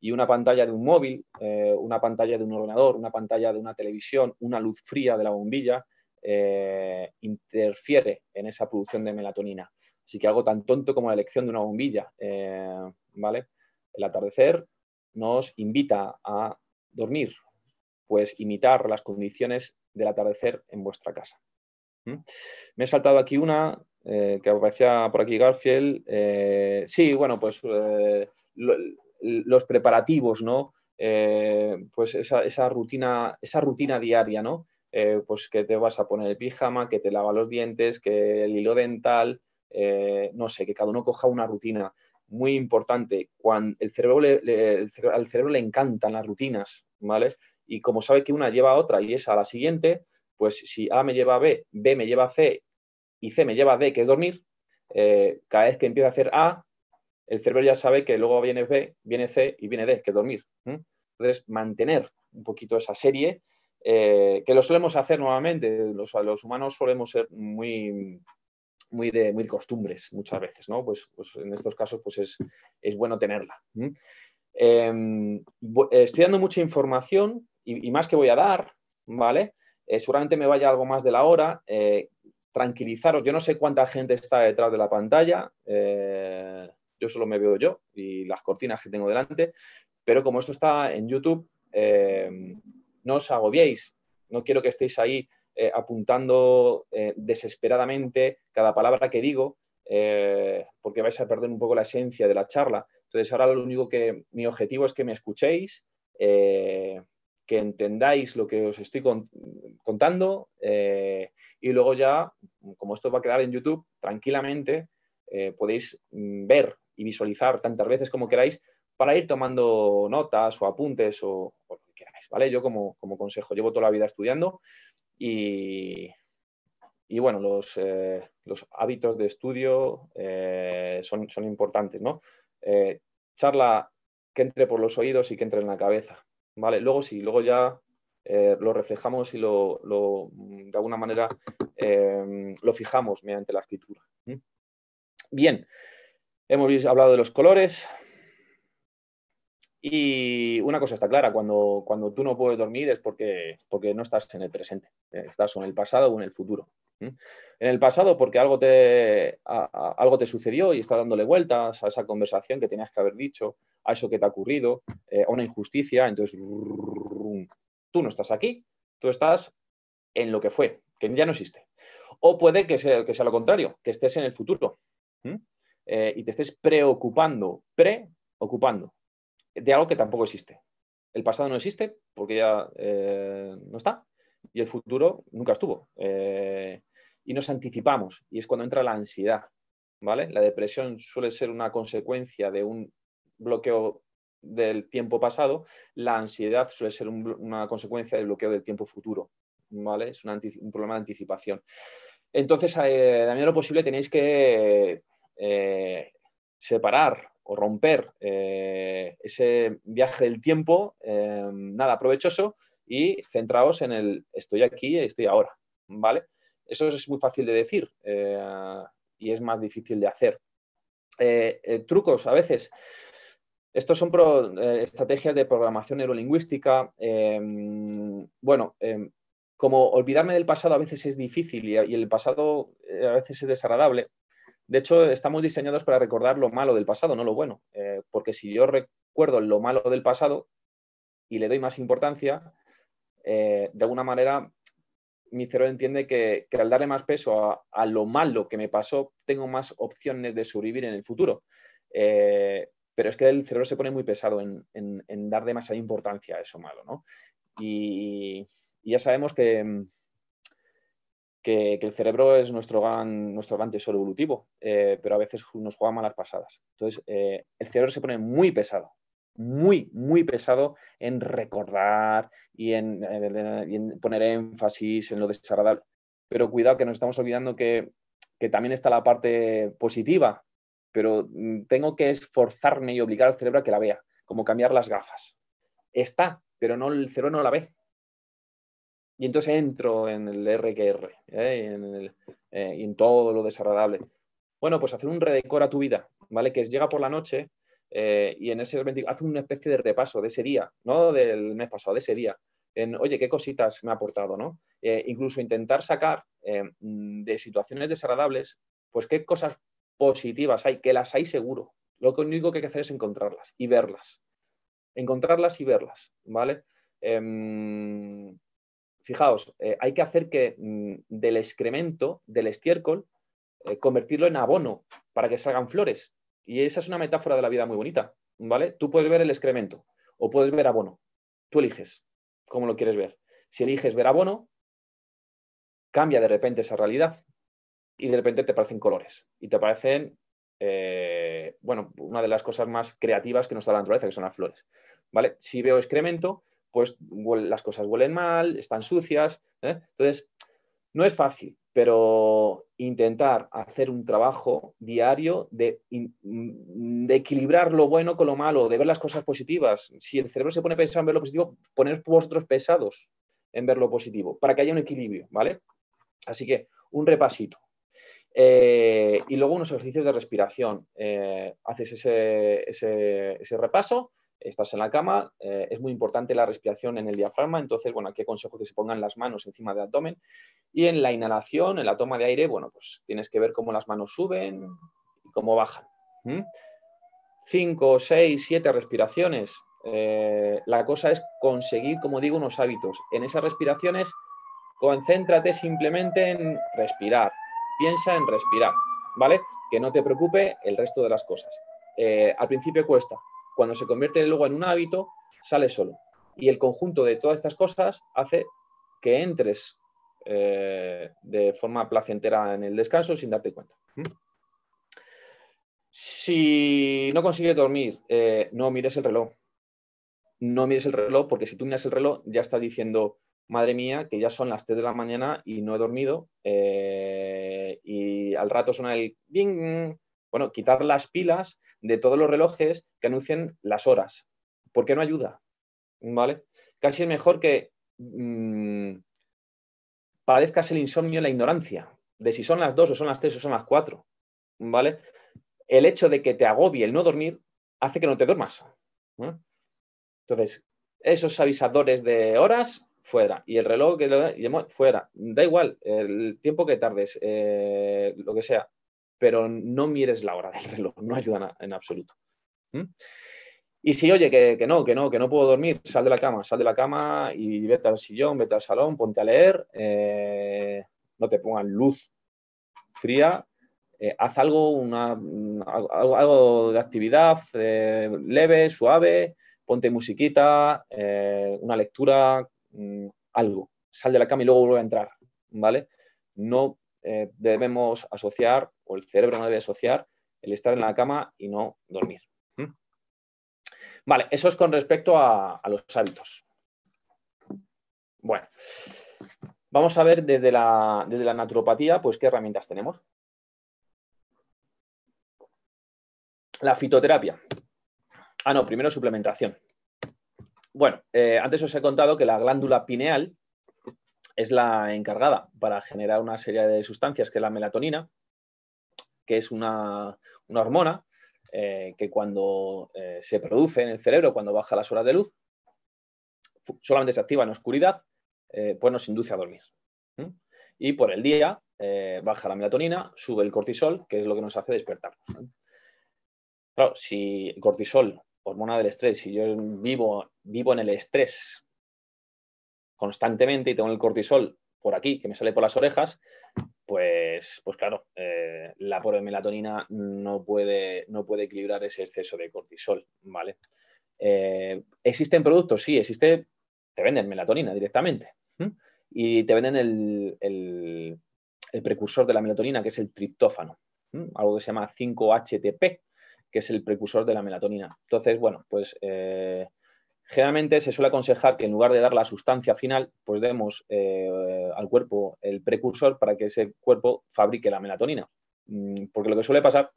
Y una pantalla de un móvil, eh, una pantalla de un ordenador, una pantalla de una televisión, una luz fría de la bombilla, eh, interfiere en esa producción de melatonina. Así que algo tan tonto como la elección de una bombilla, eh, ¿vale? El atardecer nos invita a dormir, pues imitar las condiciones del atardecer en vuestra casa. Me he saltado aquí una eh, que aparecía por aquí Garfield. Eh, sí, bueno, pues eh, los preparativos, ¿no? pues esa, rutina, esa rutina diaria, ¿no? pues que te vas a poner el pijama, que te lava los dientes, que el hilo dental, no sé, que cada uno coja una rutina muy importante. Cuando el cerebro al cerebro le encantan las rutinas, ¿vale? Y como sabe que una lleva a otra y es a la siguiente, pues si A me lleva a B, B me lleva a C y C me lleva a D, que es dormir, eh, cada vez que empieza a hacer A, el cerebro ya sabe que luego viene B, viene C y viene D, que es dormir. Entonces, mantener un poquito esa serie, eh, que lo solemos hacer nuevamente, los, los, humanos solemos ser muy, muy, de, costumbres muchas veces, ¿no? Pues, pues en estos casos pues es, bueno tenerla. Em, estoy dando mucha información y, más que voy a dar, ¿vale? Eh, seguramente me vaya algo más de la hora tranquilizaros, yo no sé cuánta gente está detrás de la pantalla, eh, yo solo me veo yo y las cortinas que tengo delante, pero como esto está en YouTube, eh, no os agobiéis, no quiero que estéis ahí eh, apuntando desesperadamente cada palabra que digo, porque vais a perder un poco la esencia de la charla. Entonces ahora lo único que mi objetivo es que me escuchéis, que entendáis lo que os estoy contando y luego ya, como esto va a quedar en YouTube, tranquilamente eh, podéis mm, ver y visualizar tantas veces como queráis para ir tomando notas o apuntes o, lo que queráis, ¿vale? Yo como, consejo, llevo toda la vida estudiando y, y bueno, los, eh, los, hábitos de estudio eh, son, son, importantes, ¿no? charla que entre por los oídos y que entre en la cabeza, ¿vale? Luego sí, luego ya eh, lo reflejamos y lo, de alguna manera em, lo fijamos mediante la escritura. Bien, hemos hablado de los colores, y una cosa está clara, cuando, cuando tú no puedes dormir es porque, porque no estás en el presente, eh, estás en el pasado o en el futuro. En el pasado porque algo te, algo te sucedió y estás dándole vueltas a esa conversación que tenías que haber dicho, a eso que te ha ocurrido, eh, a una injusticia, entonces tú no estás aquí, tú estás en lo que fue, que ya no existe. O puede que sea, que sea lo contrario, que estés en el futuro y te estés preocupando, preocupando de algo que tampoco existe. El pasado no existe porque ya no está y el futuro nunca estuvo. Eh, y nos anticipamos y es cuando entra la ansiedad. ¿vale? La depresión suele ser una consecuencia de un bloqueo del tiempo pasado, la ansiedad suele ser una consecuencia del bloqueo del tiempo futuro. ¿vale? Es un, problema de anticipación. Entonces, eh, de manera posible tenéis que separar o romper eh, ese viaje del tiempo, eh, nada provechoso, y centraos en el estoy aquí, estoy ahora, ¿vale? Eso es muy fácil de decir eh, y es más difícil de hacer. trucos, a veces, estos son estrategias de programación neurolingüística. bueno, como olvidarme del pasado a veces es difícil y, y el pasado a veces es desagradable, de hecho, estamos diseñados para recordar lo malo del pasado, no lo bueno. Eh, porque si yo recuerdo lo malo del pasado y le doy más importancia, eh, de alguna manera mi cerebro entiende que, al darle más peso a, lo malo que me pasó, tengo más opciones de sobrevivir en el futuro. Eh, pero es que el cerebro se pone muy pesado en, dar demasiada importancia a eso malo, ¿no? y ya sabemos que, el cerebro es nuestro gran, nuestro gran tesoro evolutivo, eh, pero a veces nos juega malas pasadas. Entonces, el cerebro se pone muy pesado, muy, muy pesado en recordar y en, poner énfasis en lo desagradable. Pero cuidado que nos estamos olvidando que, también está la parte positiva, pero mm, tengo que esforzarme y obligar al cerebro a que la vea, como cambiar las gafas. Está, pero no, el cerebro no la ve y entonces entro en el RQR ¿eh? Eh, en todo lo desagradable. Bueno, pues hacer un redecor a tu vida, ¿vale? Que llega por la noche eh, y en ese hace una especie de repaso de ese día, no del mes pasado, de ese día. En, oye, qué cositas me ha aportado, ¿no? incluso intentar sacar de situaciones desagradables, pues qué cosas positivas hay, que las hay seguro. Lo único que hay que hacer es encontrarlas y verlas. Encontrarlas y verlas, ¿vale? Em, fijaos, eh, hay que hacer que mm, del excremento, del estiércol, eh, convertirlo en abono para que salgan flores. Y esa es una metáfora de la vida muy bonita, ¿vale? Tú puedes ver el excremento o puedes ver abono. Tú eliges cómo lo quieres ver. Si eliges ver abono, cambia de repente esa realidad y de repente te parecen colores y te parecen, eh, bueno, una de las cosas más creativas que nos da la naturaleza, que son las flores, ¿vale? Si veo excremento, pues las cosas huelen mal, están sucias. ¿eh? Entonces, no es fácil, pero intentar hacer un trabajo diario de, equilibrar lo bueno con lo malo, de ver las cosas positivas. Si el cerebro se pone pesado en ver lo positivo, poner vosotros pesados en ver lo positivo, para que haya un equilibrio, ¿vale? Así que un repasito. Eh, y luego unos ejercicios de respiración. Eh, haces ese, ese repaso estás en la cama, eh, es muy importante la respiración en el diafragma, entonces, bueno, aquí aconsejo que se pongan las manos encima del abdomen y en la inhalación, en la toma de aire, bueno, pues tienes que ver cómo las manos suben y cómo bajan. Cinco, seis, siete respiraciones. Eh, la cosa es conseguir, como digo, unos hábitos. En esas respiraciones, concéntrate simplemente en respirar. Piensa en respirar, ¿vale? Que no te preocupe el resto de las cosas. Eh, al principio cuesta, cuando se convierte luego en un hábito, sale solo. Y el conjunto de todas estas cosas hace que entres eh, de forma placentera en el descanso sin darte cuenta. ¿Mm? Si no consigues dormir, eh, no mires el reloj. No mires el reloj porque si tú miras el reloj ya estás diciendo, madre mía, que ya son las 3 de la mañana y no he dormido eh, y al rato suena el bing. Bueno, quitar las pilas de todos los relojes que anuncien las horas. ¿Por qué no ayuda? ¿Vale? Casi es mejor que mm, padezcas el insomnio la ignorancia, de si son las dos o son las tres o son las cuatro, ¿vale? El hecho de que te agobie el no dormir hace que no te duermas. Entonces, esos avisadores de horas, fuera. Y el reloj que fuera. Da igual el tiempo que tardes, eh, lo que sea, pero no mires la hora del reloj, no ayuda en absoluto. Y si, oye, que, no, que no, que no puedo dormir, sal de la cama, sal de la cama y vete al sillón, vete al salón, ponte a leer, eh, no te pongan luz fría, eh, haz algo, una, algo, de actividad eh, leve, suave, ponte musiquita, una lectura, mm, algo. Sal de la cama y luego vuelve a entrar, ¿vale? No debemos asociar, o el cerebro no debe asociar, el estar en la cama y no dormir. Vale, eso es con respecto a, los hábitos. Bueno, vamos a ver desde la, desde la naturopatía, pues qué herramientas tenemos. La fitoterapia. Ah, no, primero suplementación. Bueno, eh, antes os he contado que la glándula pineal es la encargada para generar una serie de sustancias, que es la melatonina, que es una, una hormona eh, que cuando eh, se produce en el cerebro, cuando baja las horas de luz, solamente se activa en oscuridad, eh, pues nos induce a dormir. Y por el día baja la melatonina, sube el cortisol, que es lo que nos hace despertar. Claro, si el cortisol, hormona del estrés, si yo vivo, vivo en el estrés constantemente y tengo el cortisol por aquí, que me sale por las orejas, pues, pues claro, eh, la melatonina no puede, no puede equilibrar ese exceso de cortisol, ¿vale? Eh, ¿Existen productos? Sí, existe, te venden melatonina directamente y te venden el, precursor de la melatonina, que es el triptófano, algo que se llama 5-HTP, que es el precursor de la melatonina. Entonces, bueno, pues eh, Generalmente se suele aconsejar que en lugar de dar la sustancia final, pues demos eh, al cuerpo el precursor para que ese cuerpo fabrique la melatonina. Mm, porque lo que suele pasar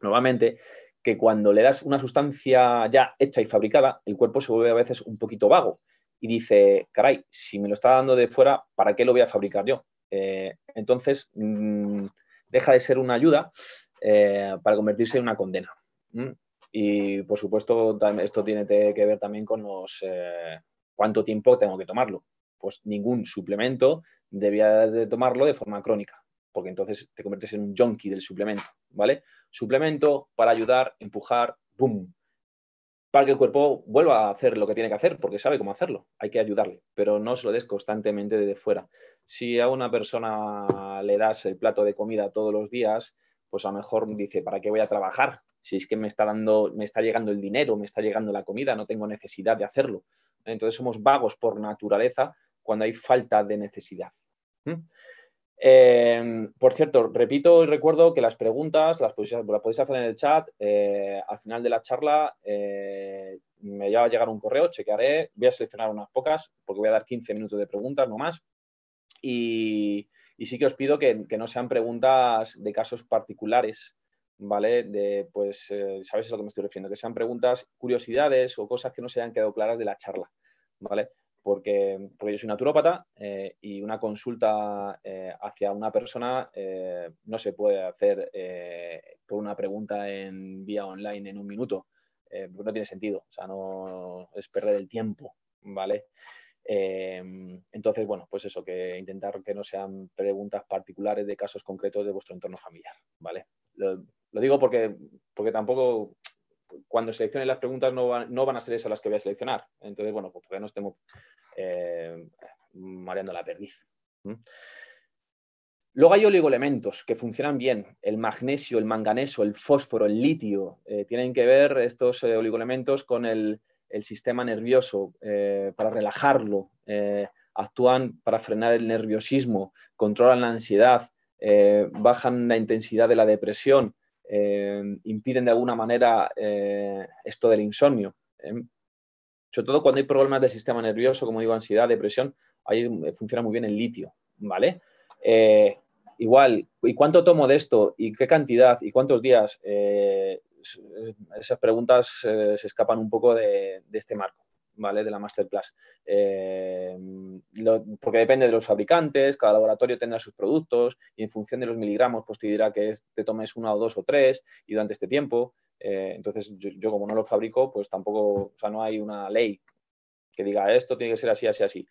normalmente que cuando le das una sustancia ya hecha y fabricada, el cuerpo se vuelve a veces un poquito vago y dice, caray, si me lo está dando de fuera, ¿para qué lo voy a fabricar yo? Eh, entonces, mm, deja de ser una ayuda eh, para convertirse en una condena. Y por supuesto, esto tiene que ver también con los eh, cuánto tiempo tengo que tomarlo. Pues ningún suplemento debía de tomarlo de forma crónica, porque entonces te conviertes en un junkie del suplemento, ¿vale? Suplemento para ayudar, empujar, ¡boom! Para que el cuerpo vuelva a hacer lo que tiene que hacer, porque sabe cómo hacerlo. Hay que ayudarle, pero no se lo des constantemente desde fuera. Si a una persona le das el plato de comida todos los días, pues a lo mejor dice, ¿para qué voy a trabajar? Si es que me está dando, me está llegando el dinero, me está llegando la comida, no tengo necesidad de hacerlo. Entonces somos vagos por naturaleza cuando hay falta de necesidad. Em, por cierto, repito y recuerdo que las preguntas las podéis, hacer en el chat. Eh, al final de la charla eh, me va a llegar un correo, chequearé, voy a seleccionar unas pocas porque voy a dar 15 minutos de preguntas, no más. Y, sí que os pido que no sean preguntas de casos particulares, ¿vale? De, pues, eh, ¿sabes a lo que me estoy refiriendo? Que sean preguntas, curiosidades o cosas que no se hayan quedado claras de la charla, ¿vale? Porque, yo soy naturópata eh, y una consulta eh, hacia una persona no se puede hacer por una pregunta en vía online en un minuto, porque no tiene sentido, o sea, no es perder el tiempo, ¿vale? entonces, bueno, pues eso, que intentar que no sean preguntas particulares de casos concretos de vuestro entorno familiar, ¿vale? Digo porque, porque tampoco cuando seleccione las preguntas no, van a ser esas las que voy a seleccionar. Entonces, bueno, pues no estemos eh, mareando la perdiz. Luego hay oligoelementos que funcionan bien. El magnesio, el manganeso, el fósforo, el litio. Eh, tienen que ver estos eh, oligoelementos con el, el, sistema nervioso para relajarlo. actúan para frenar el nerviosismo, controlan la ansiedad, bajan la intensidad de la depresión. Eh, impiden de alguna manera eh, esto del insomnio. ¿eh? sobre todo cuando hay problemas del sistema nervioso, como digo, ansiedad, depresión, ahí funciona muy bien el litio, ¿vale? igual, ¿y cuánto tomo de esto? ¿Y qué cantidad? ¿Y cuántos días? esas preguntas se escapan un poco de, este marco, ¿vale? De la masterclass. Eh, porque depende de los fabricantes, cada laboratorio tendrá sus productos y en función de los miligramos, pues te dirá que te tomes una o dos o tres y durante este tiempo. Eh, entonces, yo, como no lo fabrico, pues tampoco, o sea, no hay una ley que diga esto tiene que ser así, así, así.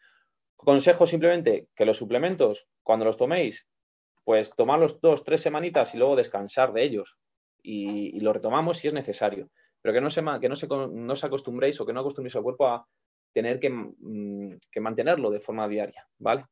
Consejo simplemente que los suplementos, cuando los toméis, pues tomarlos dos, tres semanitas y luego descansar de ellos. Y, lo retomamos si es necesario. Pero que no, se, que no, se, no os acostumbréis o que no acostumbréis al cuerpo a tener que, mm, mantenerlo de forma diaria, ¿vale?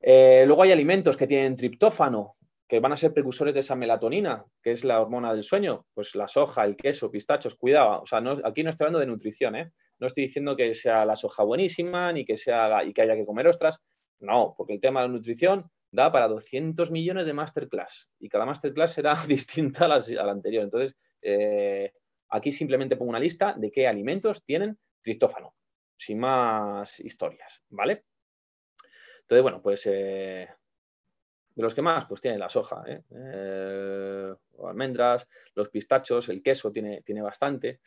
Eh, luego hay alimentos que tienen triptófano, que van a ser precursores de esa melatonina, que es la hormona del sueño, pues la soja, el queso, pistachos, cuidado, o sea, aquí no estoy hablando de nutrición, ¿eh? No estoy diciendo que sea la soja buenísima ni que sea y que haya que comer ostras, no, porque el tema de la nutrición da para 200 millones de masterclass y cada masterclass será distinta a la, anterior. Entonces, eh, aquí simplemente pongo una lista de qué alimentos tienen triptófano, sin más historias, ¿vale? Entonces, bueno, pues eh, de los que más, pues tiene la soja, ¿eh? almendras, los pistachos, el queso tiene, tiene bastante.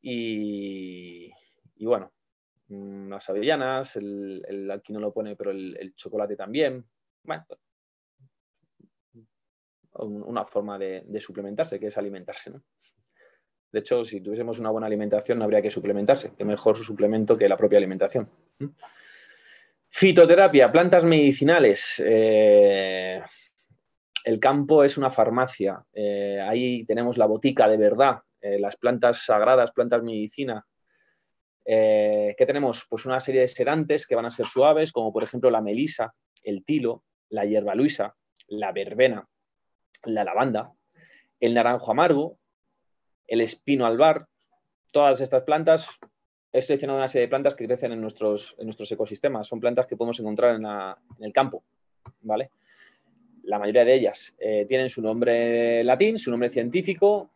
Y, bueno, mm, las avellanas, el, aquí no lo pone, pero el chocolate también, bueno, una forma de, suplementarse, que es alimentarse. ¿no? De hecho, si tuviésemos una buena alimentación, no habría que suplementarse. Qué mejor suplemento que la propia alimentación. Fitoterapia, plantas medicinales. Eh, el campo es una farmacia. Eh, ahí tenemos la botica de verdad, eh, las plantas sagradas, plantas medicina. ¿Qué tenemos? Pues una serie de sedantes que van a ser suaves, como por ejemplo la melisa, el tilo, la hierba luisa, la verbena, la lavanda, el naranjo amargo, el espino albar, todas estas plantas, he seleccionado una serie de plantas que crecen en nuestros, ecosistemas, son plantas que podemos encontrar en, el campo, ¿vale? La mayoría de ellas eh, tienen su nombre latín, su nombre científico,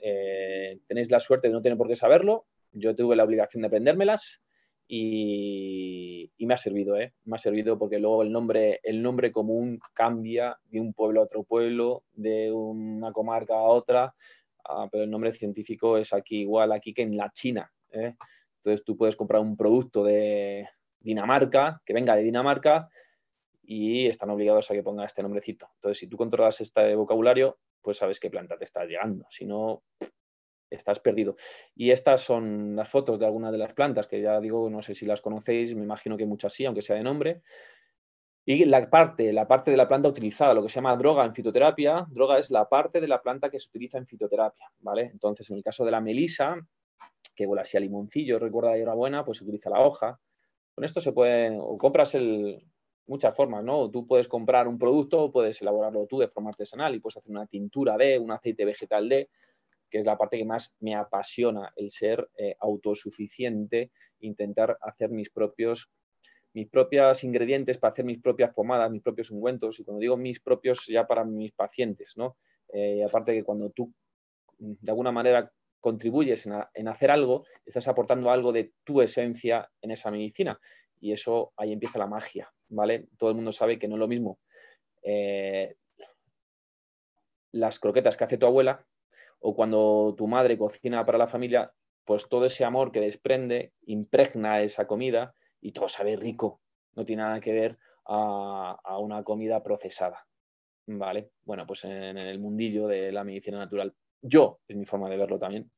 eh, tenéis la suerte de no tener por qué saberlo, yo tuve la obligación de aprendérmelas y, me ha servido, ¿eh? Me ha servido porque luego el nombre, el nombre común cambia de un pueblo a otro pueblo, de una comarca a otra, ah, pero el nombre científico es aquí igual aquí que en la China. ¿eh? Entonces tú puedes comprar un producto de Dinamarca, que venga de Dinamarca, y están obligados a que ponga este nombrecito. Entonces, si tú controlas este vocabulario, pues sabes qué planta te está llegando. Si no, estás perdido. Y estas son las fotos de algunas de las plantas, que ya digo, no sé si las conocéis, me imagino que muchas sí, aunque sea de nombre. Y la parte, la parte de la planta utilizada, lo que se llama droga en fitoterapia, droga es la parte de la planta que se utiliza en fitoterapia, ¿vale? Entonces, en el caso de la melisa, que huele así a limoncillo, recuerda la buena, pues se utiliza la hoja. Con esto se puede, o compras el, muchas formas, ¿no? Tú puedes comprar un producto, puedes elaborarlo tú de forma artesanal y puedes hacer una tintura de, un aceite vegetal de, que es la parte que más me apasiona, el ser eh, autosuficiente, intentar hacer mis propios mis ingredientes para hacer mis propias pomadas, mis propios ungüentos, y cuando digo mis propios, ya para mis pacientes, ¿no? Eh, aparte que cuando tú de alguna manera contribuyes en, hacer algo, estás aportando algo de tu esencia en esa medicina. Y eso ahí empieza la magia, ¿vale? Todo el mundo sabe que no es lo mismo eh, las croquetas que hace tu abuela o cuando tu madre cocina para la familia, pues todo ese amor que desprende impregna esa comida y todo sabe rico. No tiene nada que ver a, una comida procesada. ¿Vale? Bueno, pues en, el mundillo de la medicina natural, yo, es mi forma de verlo también,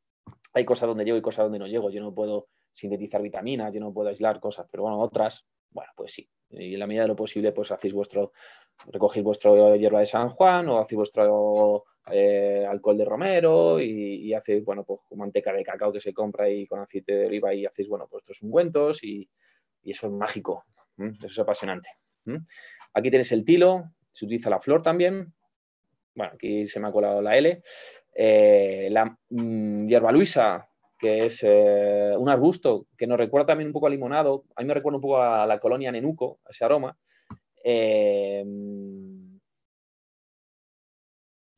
hay cosas donde llego y cosas donde no llego. Yo no puedo sintetizar vitaminas, yo no puedo aislar cosas, pero bueno, otras, bueno, pues sí. Y en la medida de lo posible, pues hacéis vuestro, recogéis vuestro hierba de San Juan o hacéis vuestro eh, alcohol de romero y, hacéis, bueno, pues manteca de cacao que se compra y con aceite de oliva y hacéis, bueno, pues estos ungüentos y, eso es mágico, eso es apasionante. Aquí tenéis el tilo, se utiliza la flor también, bueno, aquí se me ha colado la L, eh, la mm, hierba luisa, que es eh, un arbusto que nos recuerda también un poco a limonado, a mí me recuerda un poco a la colonia Nenuco, ese aroma.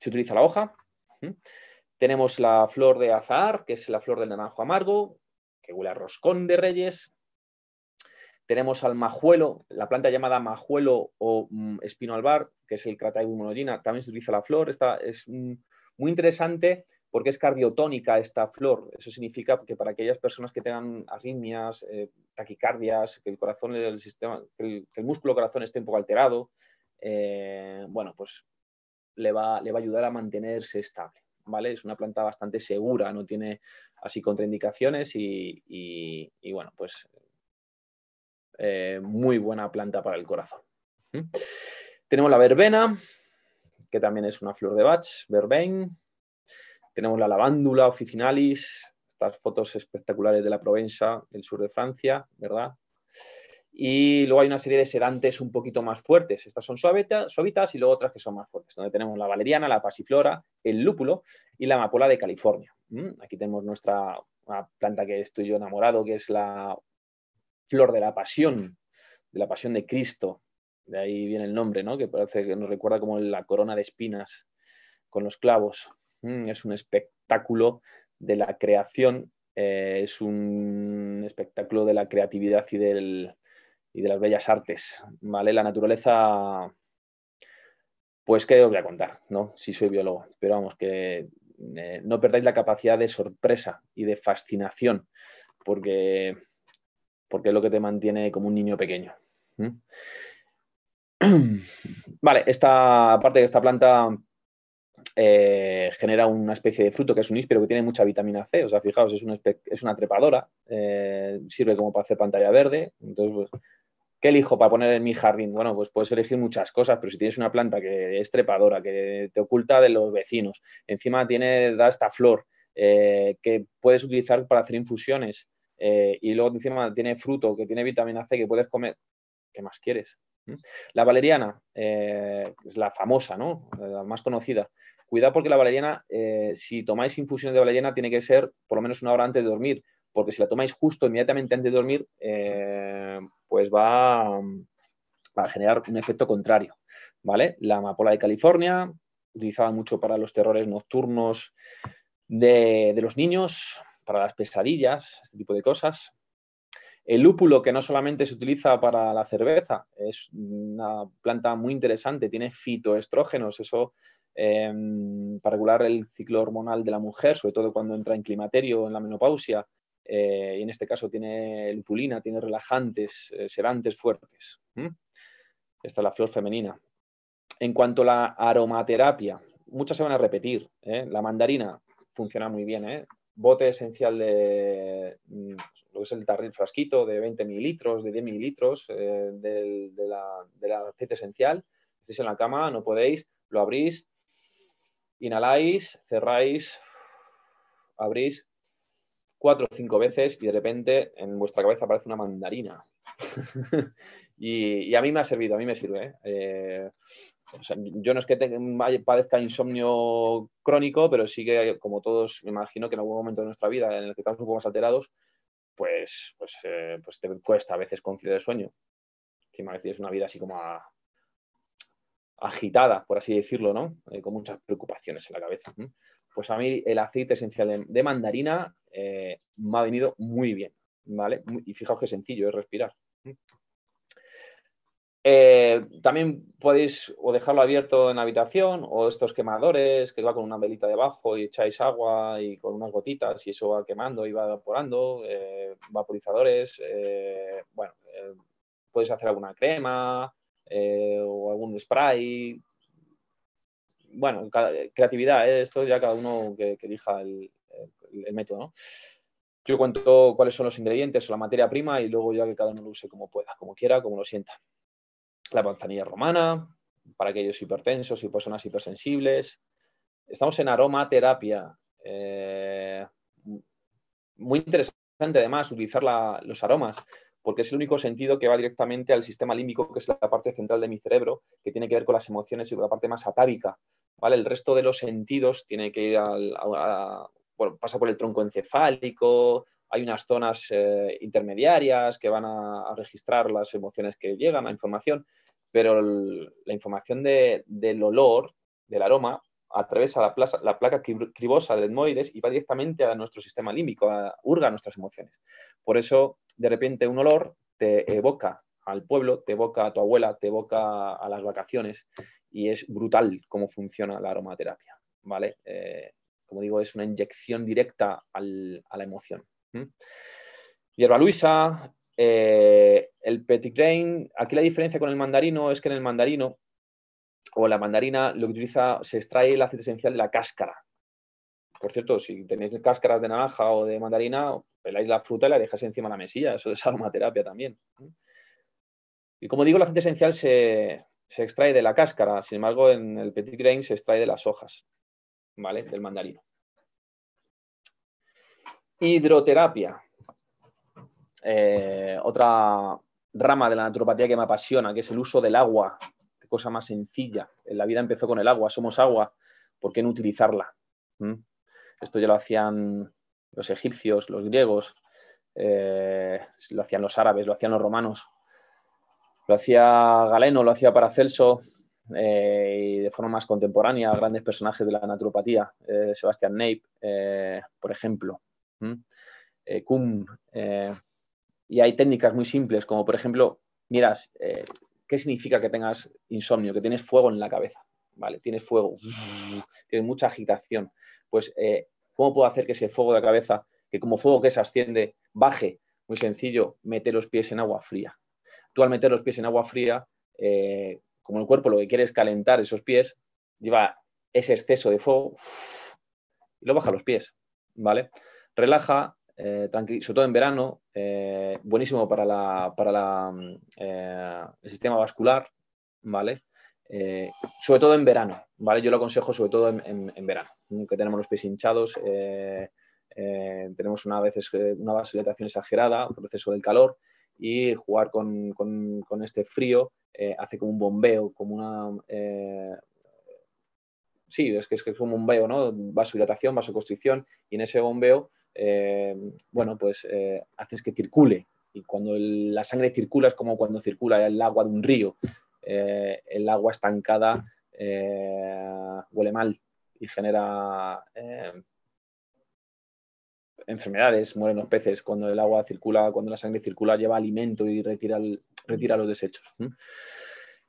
Se utiliza la hoja. Tenemos la flor de azahar, que es la flor del naranjo amargo, que huele a roscón de reyes. Tenemos al majuelo, la planta llamada majuelo o mm, espino albar, que es el Crataegus monogyna, también se utiliza la flor. Esta es muy interesante porque es cardiotónica esta flor. Eso significa que para aquellas personas que tengan arritmias, eh, taquicardias, que el corazón, el sistema, que el, músculo corazón esté un poco alterado, eh, bueno, pues le va, le va a ayudar a mantenerse estable. ¿Vale? Es una planta bastante segura, no tiene así contraindicaciones y, bueno, pues eh, muy buena planta para el corazón. ¿Mm? Tenemos la verbena, que también es una flor de Bach, verbein. Tenemos la lavándula officinalis, estas fotos espectaculares de la Provenza, del sur de Francia, ¿verdad? Y luego hay una serie de sedantes un poquito más fuertes. Estas son suavitas, y luego otras que son más fuertes, donde tenemos la valeriana, la pasiflora, el lúpulo y la amapola de California. Aquí tenemos nuestra planta que estoy yo enamorado, que es la flor de la pasión, de la pasión de Cristo. De ahí viene el nombre, ¿no? Que parece que nos recuerda como la corona de espinas con los clavos. Es un espectáculo de la creación, eh, es un espectáculo de la creatividad y, del, y de las bellas artes. ¿vale? La naturaleza, pues, ¿qué os voy a contar? ¿no? Si soy biólogo, pero vamos, que eh, no perdáis la capacidad de sorpresa y de fascinación, porque, porque es lo que te mantiene como un niño pequeño. Vale, esta aparte de esta planta eh, genera una especie de fruto que es un íspero que tiene mucha vitamina C. O sea, fijaos, es una, es una trepadora, eh, sirve como para hacer pantalla verde. Entonces, pues, ¿qué elijo para poner en mi jardín? Bueno, pues puedes elegir muchas cosas, pero si tienes una planta que es trepadora, que te oculta de los vecinos, encima tiene, da esta flor eh, que puedes utilizar para hacer infusiones y luego encima tiene fruto que tiene vitamina C que puedes comer, ¿qué más quieres? ¿Mm? La valeriana es la famosa, ¿no? La más conocida. Cuidado porque la valeriana, eh, si tomáis infusiones de valeriana, tiene que ser por lo menos una hora antes de dormir, porque si la tomáis justo inmediatamente antes de dormir, eh, pues va, a generar un efecto contrario. ¿vale? La amapola de California, utilizada mucho para los terrores nocturnos de, los niños, para las pesadillas, este tipo de cosas. El lúpulo, que no solamente se utiliza para la cerveza, es una planta muy interesante, tiene fitoestrógenos, eso Em, para regular el ciclo hormonal de la mujer, sobre todo cuando entra en climaterio, en la menopausia, eh, y en este caso tiene lupulina, tiene relajantes, eh, sedantes fuertes. Esta es la flor femenina. En cuanto a la aromaterapia, muchas se van a repetir. ¿eh? La mandarina funciona muy bien. Bote esencial de mm, lo que es el tarril frasquito de 20 mililitros, de 10 mililitros del, de aceite esencial. Estéis en la cama, no podéis, lo abrís, Inhaláis, cerráis, abrís cuatro o cinco veces y de repente en vuestra cabeza aparece una mandarina. y, a mí me ha servido, a mí me sirve. ¿eh? Eh, yo no es que padezca insomnio crónico, pero sí que, como todos, me imagino que en algún momento de nuestra vida en el que estamos un poco más alterados, pues, pues, eh, pues te cuesta a veces conciliar el sueño. Encima es una vida así como agitada, por así decirlo, ¿no? Con muchas preocupaciones en la cabeza. Pues a mí el aceite esencial de, mandarina eh, me ha venido muy bien, ¿vale? Y fijaos qué sencillo es respirar. Eh, también podéis o dejarlo abierto en la habitación o estos quemadores que va con una velita debajo y echáis agua y con unas gotitas y eso va quemando y va evaporando, vaporizadores, bueno, podéis hacer alguna crema, eh, o algún spray. Bueno, creatividad, ¿eh? esto ya cada uno que, elija el, método. Yo cuento cuáles son los ingredientes o la materia prima y luego ya que cada uno lo use como pueda, como quiera, como lo sienta. La manzanilla romana, para aquellos hipertensos y personas hipersensibles. Estamos en aromaterapia. Eh, muy interesante además utilizar los aromas porque es el único sentido que va directamente al sistema límbico, que es la parte central de mi cerebro, que tiene que ver con las emociones y con la parte más atávica. ¿vale? El resto de los sentidos tiene que ir al, pasa por el tronco encefálico, hay unas zonas eh, intermediarias que van a, registrar las emociones que llegan, la información, pero la información del olor, del aroma, atraviesa la, la placa cribosa del etmoides y va directamente a nuestro sistema límbico, a, hurga nuestras emociones. Por eso de repente un olor te evoca al pueblo, te evoca a tu abuela, te evoca a las vacaciones y es brutal cómo funciona la aromaterapia, ¿vale? Eh, como digo, es una inyección directa a la emoción. Hierba Luisa, eh, el petit grain, aquí la diferencia con el mandarino es que en el mandarino o la mandarina lo que utiliza, se extrae el aceite esencial de la cáscara. Por cierto, si tenéis cáscaras de naranja o de mandarina, peláis la fruta y la dejáis encima de la mesilla, eso es aromaterapia también. Y como digo, el aceite esencial se, se extrae de la cáscara, sin embargo, en el petit grain se extrae de las hojas, ¿vale? Del mandarino. Hidroterapia. Eh, otra rama de la naturopatía que me apasiona, que es el uso del agua. Qué cosa más sencilla. En la vida empezó con el agua, somos agua, ¿por qué no utilizarla? ¿Mm? Esto ya lo hacían los egipcios, los griegos, eh, lo hacían los árabes, lo hacían los romanos, lo hacía Galeno, lo hacía Paracelso, eh, y de forma más contemporánea, grandes personajes de la naturopatía, Sebastián Neip, por ejemplo. Kuhn, y hay técnicas muy simples, como por ejemplo, miras, eh, ¿qué significa que tengas insomnio? Que tienes fuego en la cabeza, ¿vale? Tienes fuego, tienes mucha agitación. Pues, eh, ¿cómo puedo hacer que ese fuego de la cabeza, que como fuego que se asciende, baje? Muy sencillo, mete los pies en agua fría. Tú al meter los pies en agua fría, eh, como el cuerpo lo que quiere es calentar esos pies, lleva ese exceso de fuego y lo baja los pies, ¿vale? Relaja, eh, sobre todo en verano, eh, buenísimo para, la, para mm, eh, el sistema vascular, ¿vale? Sobre todo en verano, ¿vale? Yo lo aconsejo sobre todo en, verano, que tenemos los pies hinchados, tenemos una veces una vasodilatación exagerada, proceso del calor, y jugar con, con este frío hace como un bombeo, como una... sí, es que es, como un bombeo, ¿no? Vasodilatación, vasoconstricción, y en ese bombeo eh, bueno, pues eh, haces que circule. Y cuando la sangre circula es como cuando circula el agua de un río. Eh, el agua estancada huele mal y genera enfermedades, mueren los peces. Cuando el agua circula, cuando la sangre circula, lleva alimento y retira los desechos.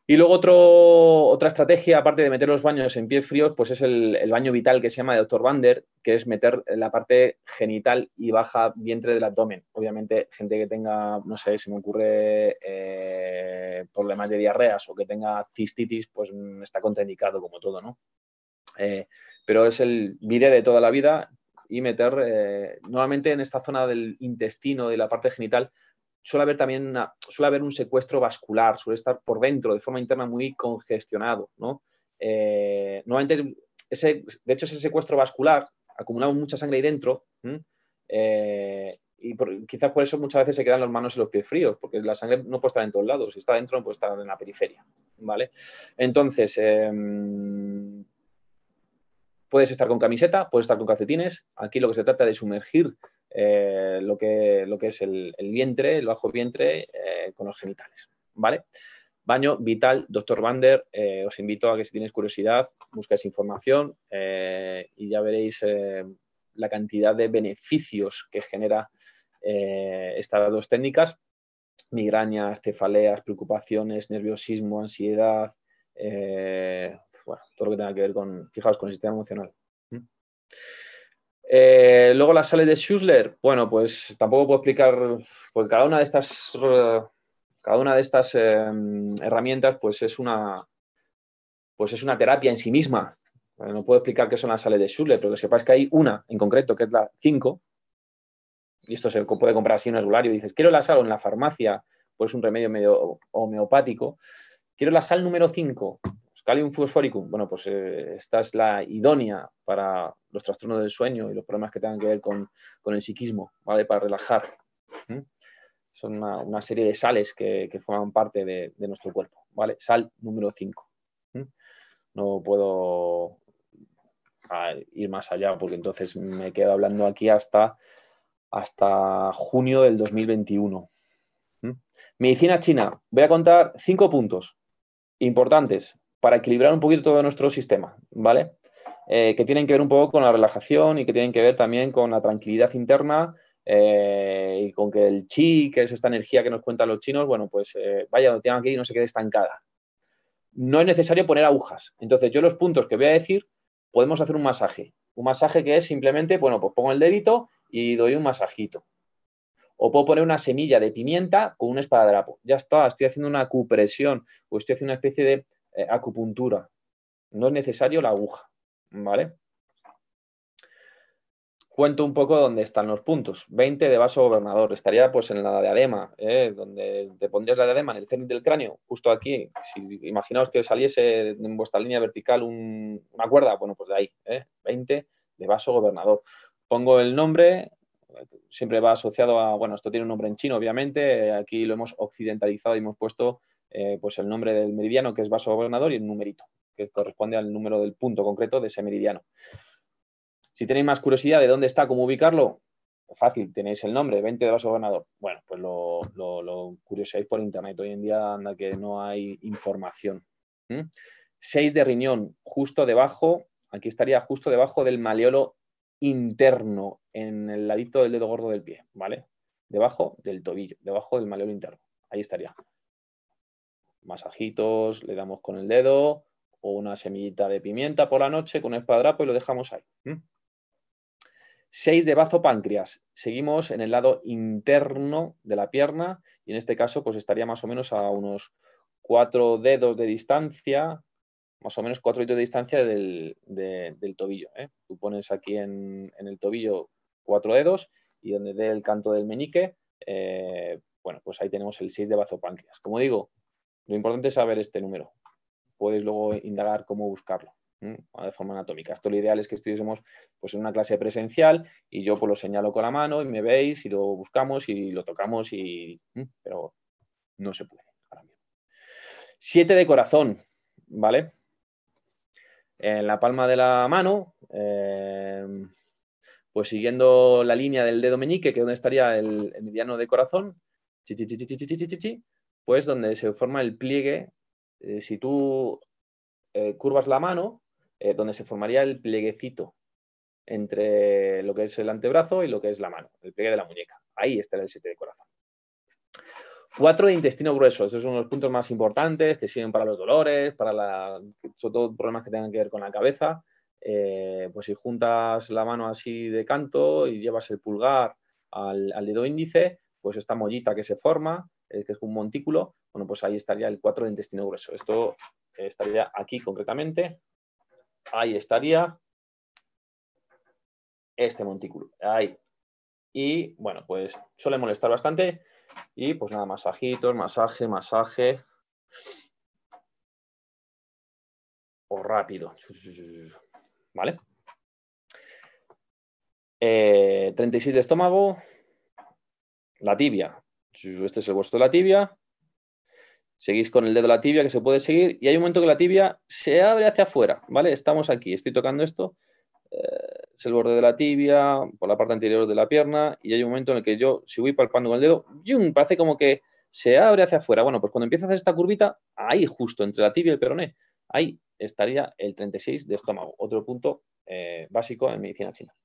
Y luego otra estrategia, aparte de meter los baños en pies fríos, pues es el, baño vital que se llama de Dr. Bander, que es meter la parte genital y baja vientre del abdomen. Obviamente, gente que tenga, no sé, si me ocurre eh, problemas de diarreas o que tenga cistitis, pues está contraindicado como todo, ¿no? Eh, pero es el vídeo de toda la vida y meter, eh, nuevamente en esta zona del intestino, de la parte genital, suele haber también suele haber un secuestro vascular, suele estar por dentro, de forma interna, muy congestionado. ¿no? Eh, ese, de hecho, ese secuestro vascular, acumulamos mucha sangre ahí dentro, eh, y quizás por eso muchas veces se quedan las manos y los pies fríos, porque la sangre no puede estar en todos lados, si está dentro no puede estar en la periferia. ¿vale? Entonces, em, puedes estar con camiseta, puedes estar con calcetines, aquí lo que se trata de sumergir eh, lo, que, lo que es el, vientre, el bajo vientre eh, con los genitales. ¿Vale? Baño vital, doctor Bander. Eh, os invito a que si tienes curiosidad, busquéis información y ya veréis la cantidad de beneficios que genera estas dos técnicas. Migrañas, cefaleas, preocupaciones, nerviosismo, ansiedad, todo lo que tenga que ver con, fijaos, con el sistema emocional. Eh, luego las sales de Schussler, bueno, pues tampoco puedo explicar, porque cada una de estas, cada una de estas em, herramientas, pues es una, pues es una terapia en sí misma. no puedo explicar qué son las sales de Schussler, pero que sepáis que hay una en concreto, que es la 5, y esto se puede comprar así en el regulario, dices, quiero la sal en la farmacia, pues un remedio medio homeopático, quiero la sal número 5, Calium fosforicum, bueno, pues eh, esta es la idónea para los trastornos del sueño y los problemas que tengan que ver con, el psiquismo, ¿vale? Para relajar. Son una, serie de sales que, forman parte de, nuestro cuerpo, ¿vale? Sal número 5. No puedo ir más allá porque entonces me quedo hablando aquí hasta, hasta junio del 2021. Medicina china. Voy a contar cinco puntos importantes para equilibrar un poquito todo nuestro sistema, ¿vale? Eh, que tienen que ver un poco con la relajación y que tienen que ver también con la tranquilidad interna eh, y con que el chi, que es esta energía que nos cuentan los chinos, bueno, pues eh, vaya donde tengan que ir y no se quede estancada. No es necesario poner agujas. Entonces, yo los puntos que voy a decir, podemos hacer un masaje. Un masaje que es simplemente, bueno, pues pongo el dedito y doy un masajito. O puedo poner una semilla de pimienta con un espadadrapo. Ya está, estoy haciendo una acupresión o estoy haciendo una especie de eh, acupuntura. No es necesario la aguja, ¿vale? Cuento un poco dónde están los puntos. 20 de vaso gobernador. Estaría pues en la diadema, ¿eh? donde te pondrías la diadema en el centro del cráneo, justo aquí. Si imaginaos que saliese en vuestra línea vertical una cuerda, bueno, pues de ahí, 20 ¿eh? de vaso gobernador. Pongo el nombre, siempre va asociado a, bueno, esto tiene un nombre en chino, obviamente. Aquí lo hemos occidentalizado y hemos puesto eh, pues el nombre del meridiano, que es vaso gobernador, y el numerito, que corresponde al número del punto concreto de ese meridiano. Si tenéis más curiosidad de dónde está, cómo ubicarlo, fácil, tenéis el nombre, 20 de vaso ganador. Bueno, pues lo, lo, curiosáis por internet. Hoy en día anda que no hay información. 6 de riñón, justo debajo, aquí estaría justo debajo del maleolo interno, en el ladito del dedo gordo del pie, ¿vale? Debajo del tobillo, debajo del maleolo interno. Ahí estaría. Masajitos, le damos con el dedo o una semillita de pimienta por la noche con un espadrapo y lo dejamos ahí. 6 de bazo páncreas. Seguimos en el lado interno de la pierna y en este caso pues estaría más o menos a unos 4 dedos de distancia, más o menos 4 dedos de distancia del, tobillo. ¿eh? Tú pones aquí en, el tobillo 4 dedos y donde dé el canto del meñique, eh, bueno, pues ahí tenemos el 6 de bazo páncreas. Como digo, lo importante es saber este número. Puedes luego indagar cómo buscarlo de forma anatómica. Esto lo ideal es que estuviésemos pues, en una clase presencial y yo pues, lo señalo con la mano y me veis y lo buscamos y lo tocamos, y, pero no se puede ahora mismo. Siete de corazón, ¿vale? En la palma de la mano, em, pues siguiendo la línea del dedo meñique, que es donde estaría el, mediano de corazón, pues donde se forma el pliegue. Eh, si tú eh, curvas la mano, eh, donde se formaría el plieguecito entre lo que es el antebrazo y lo que es la mano, el pliegue de la muñeca. Ahí está el 7 de corazón. 4 de intestino grueso. Estos son los puntos más importantes que sirven para los dolores, para la, sobre problemas que tengan que ver con la cabeza. Pues si juntas la mano así de canto y llevas el pulgar al, dedo índice, pues esta mollita que se forma, eh, que es un montículo, bueno, pues ahí estaría el 4 de intestino grueso. Esto estaría aquí concretamente, ahí estaría este montículo. Ahí. Y bueno, pues suele molestar bastante. Y pues nada, masajitos, masaje, masaje. O rápido. ¿Vale? 36 eh, de estómago. La tibia. Este es el vuestro de la tibia. Seguís con el dedo de la tibia que se puede seguir y hay un momento que la tibia se abre hacia afuera, ¿vale? Estamos aquí, estoy tocando esto, eh, es el borde de la tibia, por la parte anterior de la pierna y hay un momento en el que yo, si voy palpando con el dedo, ¡yum! parece como que se abre hacia afuera. Bueno, pues cuando empieza a hacer esta curvita, ahí justo entre la tibia y el peroné, ahí estaría el 36 de estómago, otro punto eh, básico en medicina china.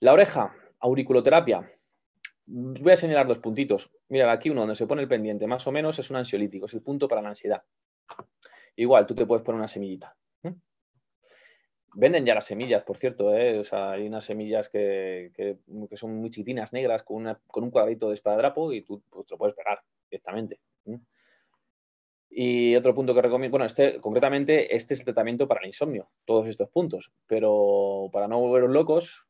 La oreja, auriculoterapia. Voy a señalar dos puntitos. Mira, aquí uno donde se pone el pendiente, más o menos es un ansiolítico, es el punto para la ansiedad. Igual, tú te puedes poner una semillita. Venden ya las semillas, por cierto, ¿eh? hay unas semillas que, son muy chiquitinas, negras, con, un cuadrito de espadadrapo y tú pues, te lo puedes pegar directamente. Y otro punto que recomiendo, bueno, este, concretamente este es el tratamiento para el insomnio, todos estos puntos, pero para no volveros locos,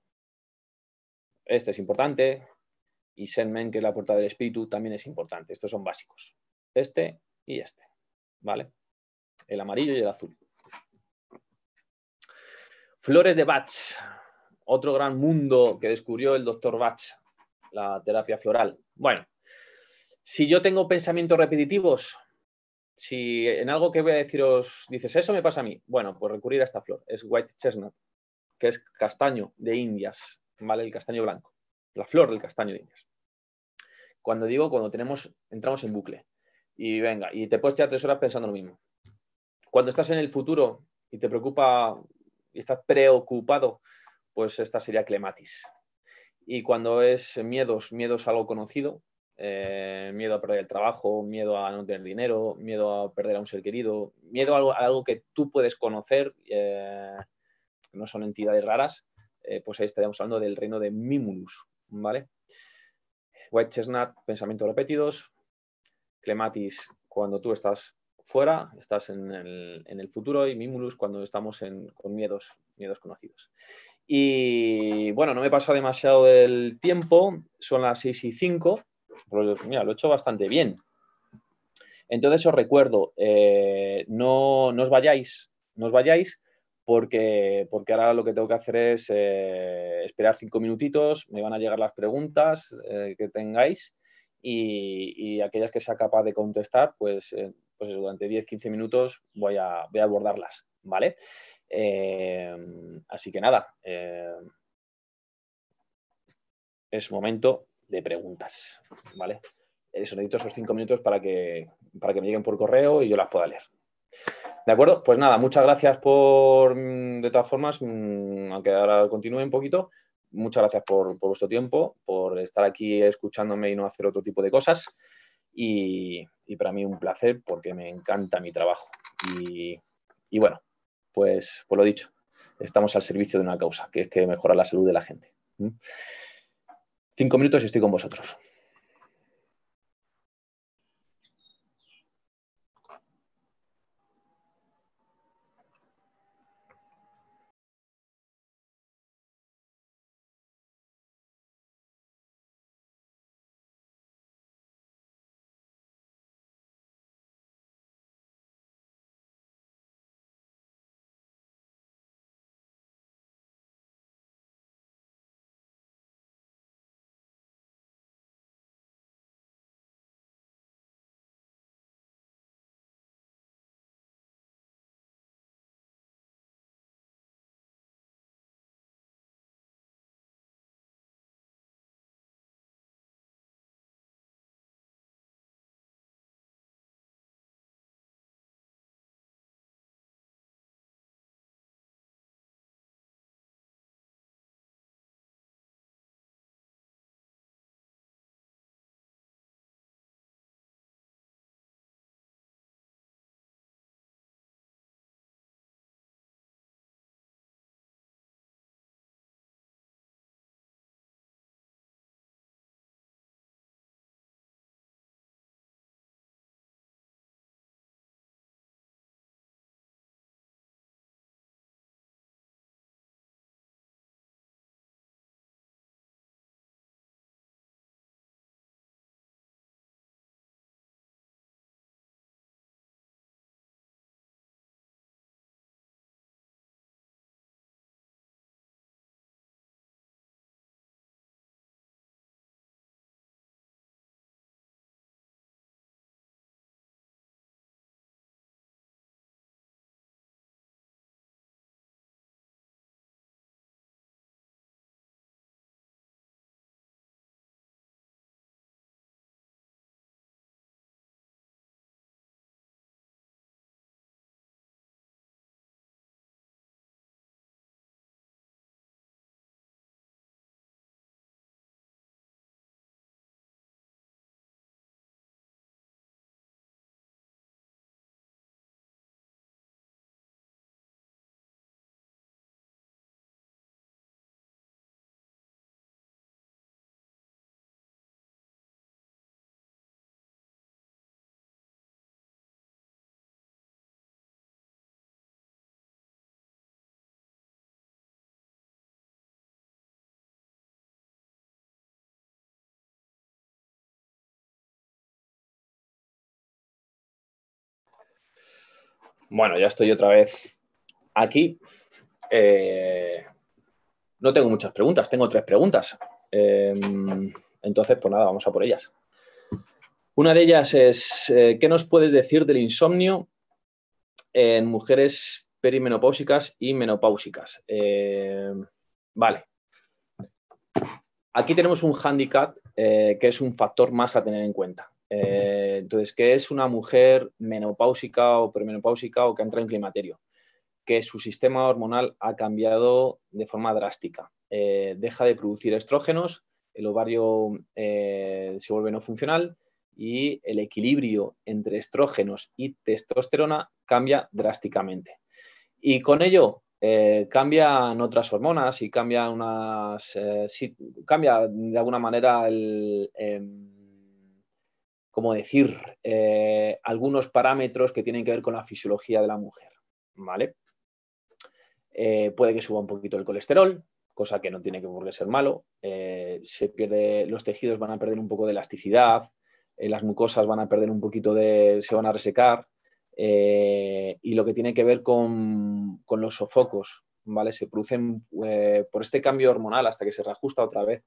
este es importante, y Senmen, que es la puerta del espíritu, también es importante. Estos son básicos. Este y este. ¿Vale? El amarillo y el azul. Flores de Bach. Otro gran mundo que descubrió el doctor Bach, la terapia floral. Bueno, si yo tengo pensamientos repetitivos, si en algo que voy a deciros dices, eso me pasa a mí, bueno, pues recurrir a esta flor. Es white chestnut, que es castaño de Indias, ¿vale? El castaño blanco la flor del castaño de. Cuando digo, cuando tenemos, entramos en bucle. Y venga, y te puedes quedar tres horas pensando lo mismo. Cuando estás en el futuro y te preocupa y estás preocupado, pues esta sería clematis. Y cuando es miedos, miedos a algo conocido, eh, miedo a perder el trabajo, miedo a no tener dinero, miedo a perder a un ser querido, miedo a algo, que tú puedes conocer, eh, no son entidades raras, eh, pues ahí estaríamos hablando del reino de Mimulus, ¿vale? White Chestnut, pensamientos repetidos, Clematis, cuando tú estás fuera, estás en el, futuro, y Mimulus cuando estamos con miedos, miedos conocidos. Y bueno, no me he pasado demasiado del tiempo, son las 6 y 5, mira, lo he hecho bastante bien. Entonces os recuerdo, eh, no, os vayáis, no os vayáis, porque, porque ahora lo que tengo que hacer es eh, esperar cinco minutitos, me van a llegar las preguntas eh, que tengáis y, aquellas que sea capaz de contestar, pues, pues durante 10-15 minutos voy a, voy a abordarlas, ¿vale? así que nada, es momento de preguntas, ¿vale? Eso, necesito esos cinco minutos para que, para que me lleguen por correo y yo las pueda leer. ¿De acuerdo? Pues nada, muchas gracias por, mm, de todas formas, mm, aunque ahora continúe un poquito, muchas gracias por, vuestro tiempo, por estar aquí escuchándome y no hacer otro tipo de cosas. Y, para mí un placer porque me encanta mi trabajo. Y, bueno, pues por lo dicho, estamos al servicio de una causa, que es que mejora la salud de la gente. Cinco minutos y estoy con vosotros. Bueno, ya estoy otra vez aquí. Eh, no tengo muchas preguntas, tengo tres preguntas. Em, entonces, pues nada, vamos a por ellas. Una de ellas es, eh, ¿qué nos puedes decir del insomnio en mujeres perimenopáusicas y menopáusicas? Vale. Aquí tenemos un hándicap eh, que es un factor más a tener en cuenta. Eh, entonces, ¿qué es una mujer menopáusica o premenopáusica o que entra en climaterio? Que su sistema hormonal ha cambiado de forma drástica. Eh, deja de producir estrógenos, el ovario se vuelve no funcional y el equilibrio entre estrógenos y testosterona cambia drásticamente. Y con ello eh, cambian otras hormonas y unas. Eh, cambia de alguna manera el. Como decir, eh, algunos parámetros que tienen que ver con la fisiología de la mujer. ¿Vale? puede que suba un poquito el colesterol, cosa que no tiene que ser malo. se pierde, los tejidos van a perder un poco de elasticidad, las mucosas van a perder un poquito de. se van a resecar. Eh, y lo que tiene que ver con, los sofocos, ¿vale? Se producen eh, por este cambio hormonal hasta que se reajusta otra vez.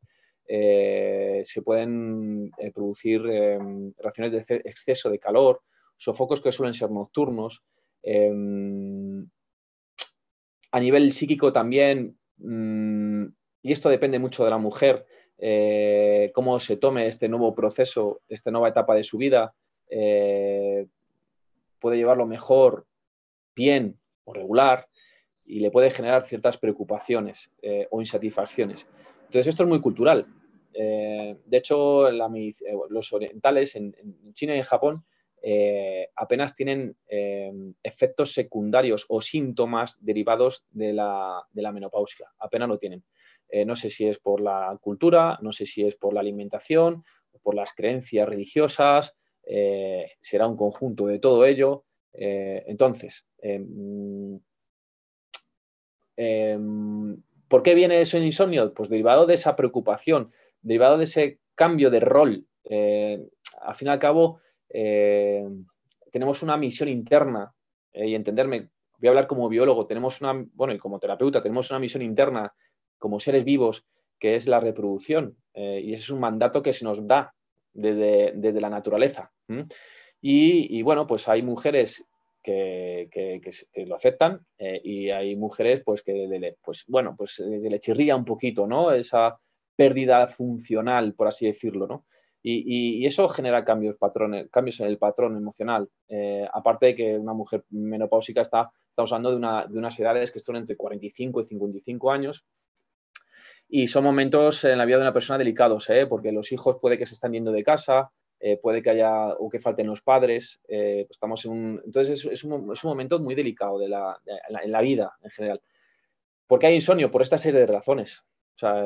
Eh, se pueden producir reacciones de exceso de calor, sofocos que suelen ser nocturnos. a nivel psíquico también, mm, y esto depende mucho de la mujer, cómo se tome este nuevo proceso, esta nueva etapa de su vida, puede llevarlo mejor, bien o regular y le puede generar ciertas preocupaciones eh, o insatisfacciones. Entonces, esto es muy cultural. Eh, de hecho, eh, los orientales en, China y en Japón apenas tienen efectos secundarios o síntomas derivados de la, de la menopausia. Apenas lo tienen. no sé si es por la cultura, no sé si es por la alimentación, por las creencias religiosas, eh, será un conjunto de todo ello. Eh, entonces, em, em, ¿por qué viene eso en insomnio? Pues derivado de esa preocupación, derivado de ese cambio de rol. Eh, al fin y al cabo, tenemos una misión interna y entenderme, voy a hablar como biólogo, tenemos una, bueno, y como terapeuta, tenemos una misión interna como seres vivos que es la reproducción. y ese es un mandato que se nos da desde, la naturaleza. Y, bueno, pues hay mujeres que, lo aceptan eh, y hay mujeres pues que pues, bueno, pues, eh, le chirría un poquito, ¿no? Esa pérdida funcional, por así decirlo, ¿no? Y, eso genera cambios, patrones, cambios en el patrón emocional. Eh, aparte de que una mujer menopáusica está, está usando de, una, de unas edades que están entre 45 y 55 años, y son momentos en la vida de una persona delicados, ¿eh? porque los hijos puede que se están yendo de casa, eh, puede que haya o que falten los padres. Eh, pues estamos en un, entonces es, un, es, un, momento muy delicado de la, en la vida en general. ¿Por qué hay insomnio? Por esta serie de razones. O sea,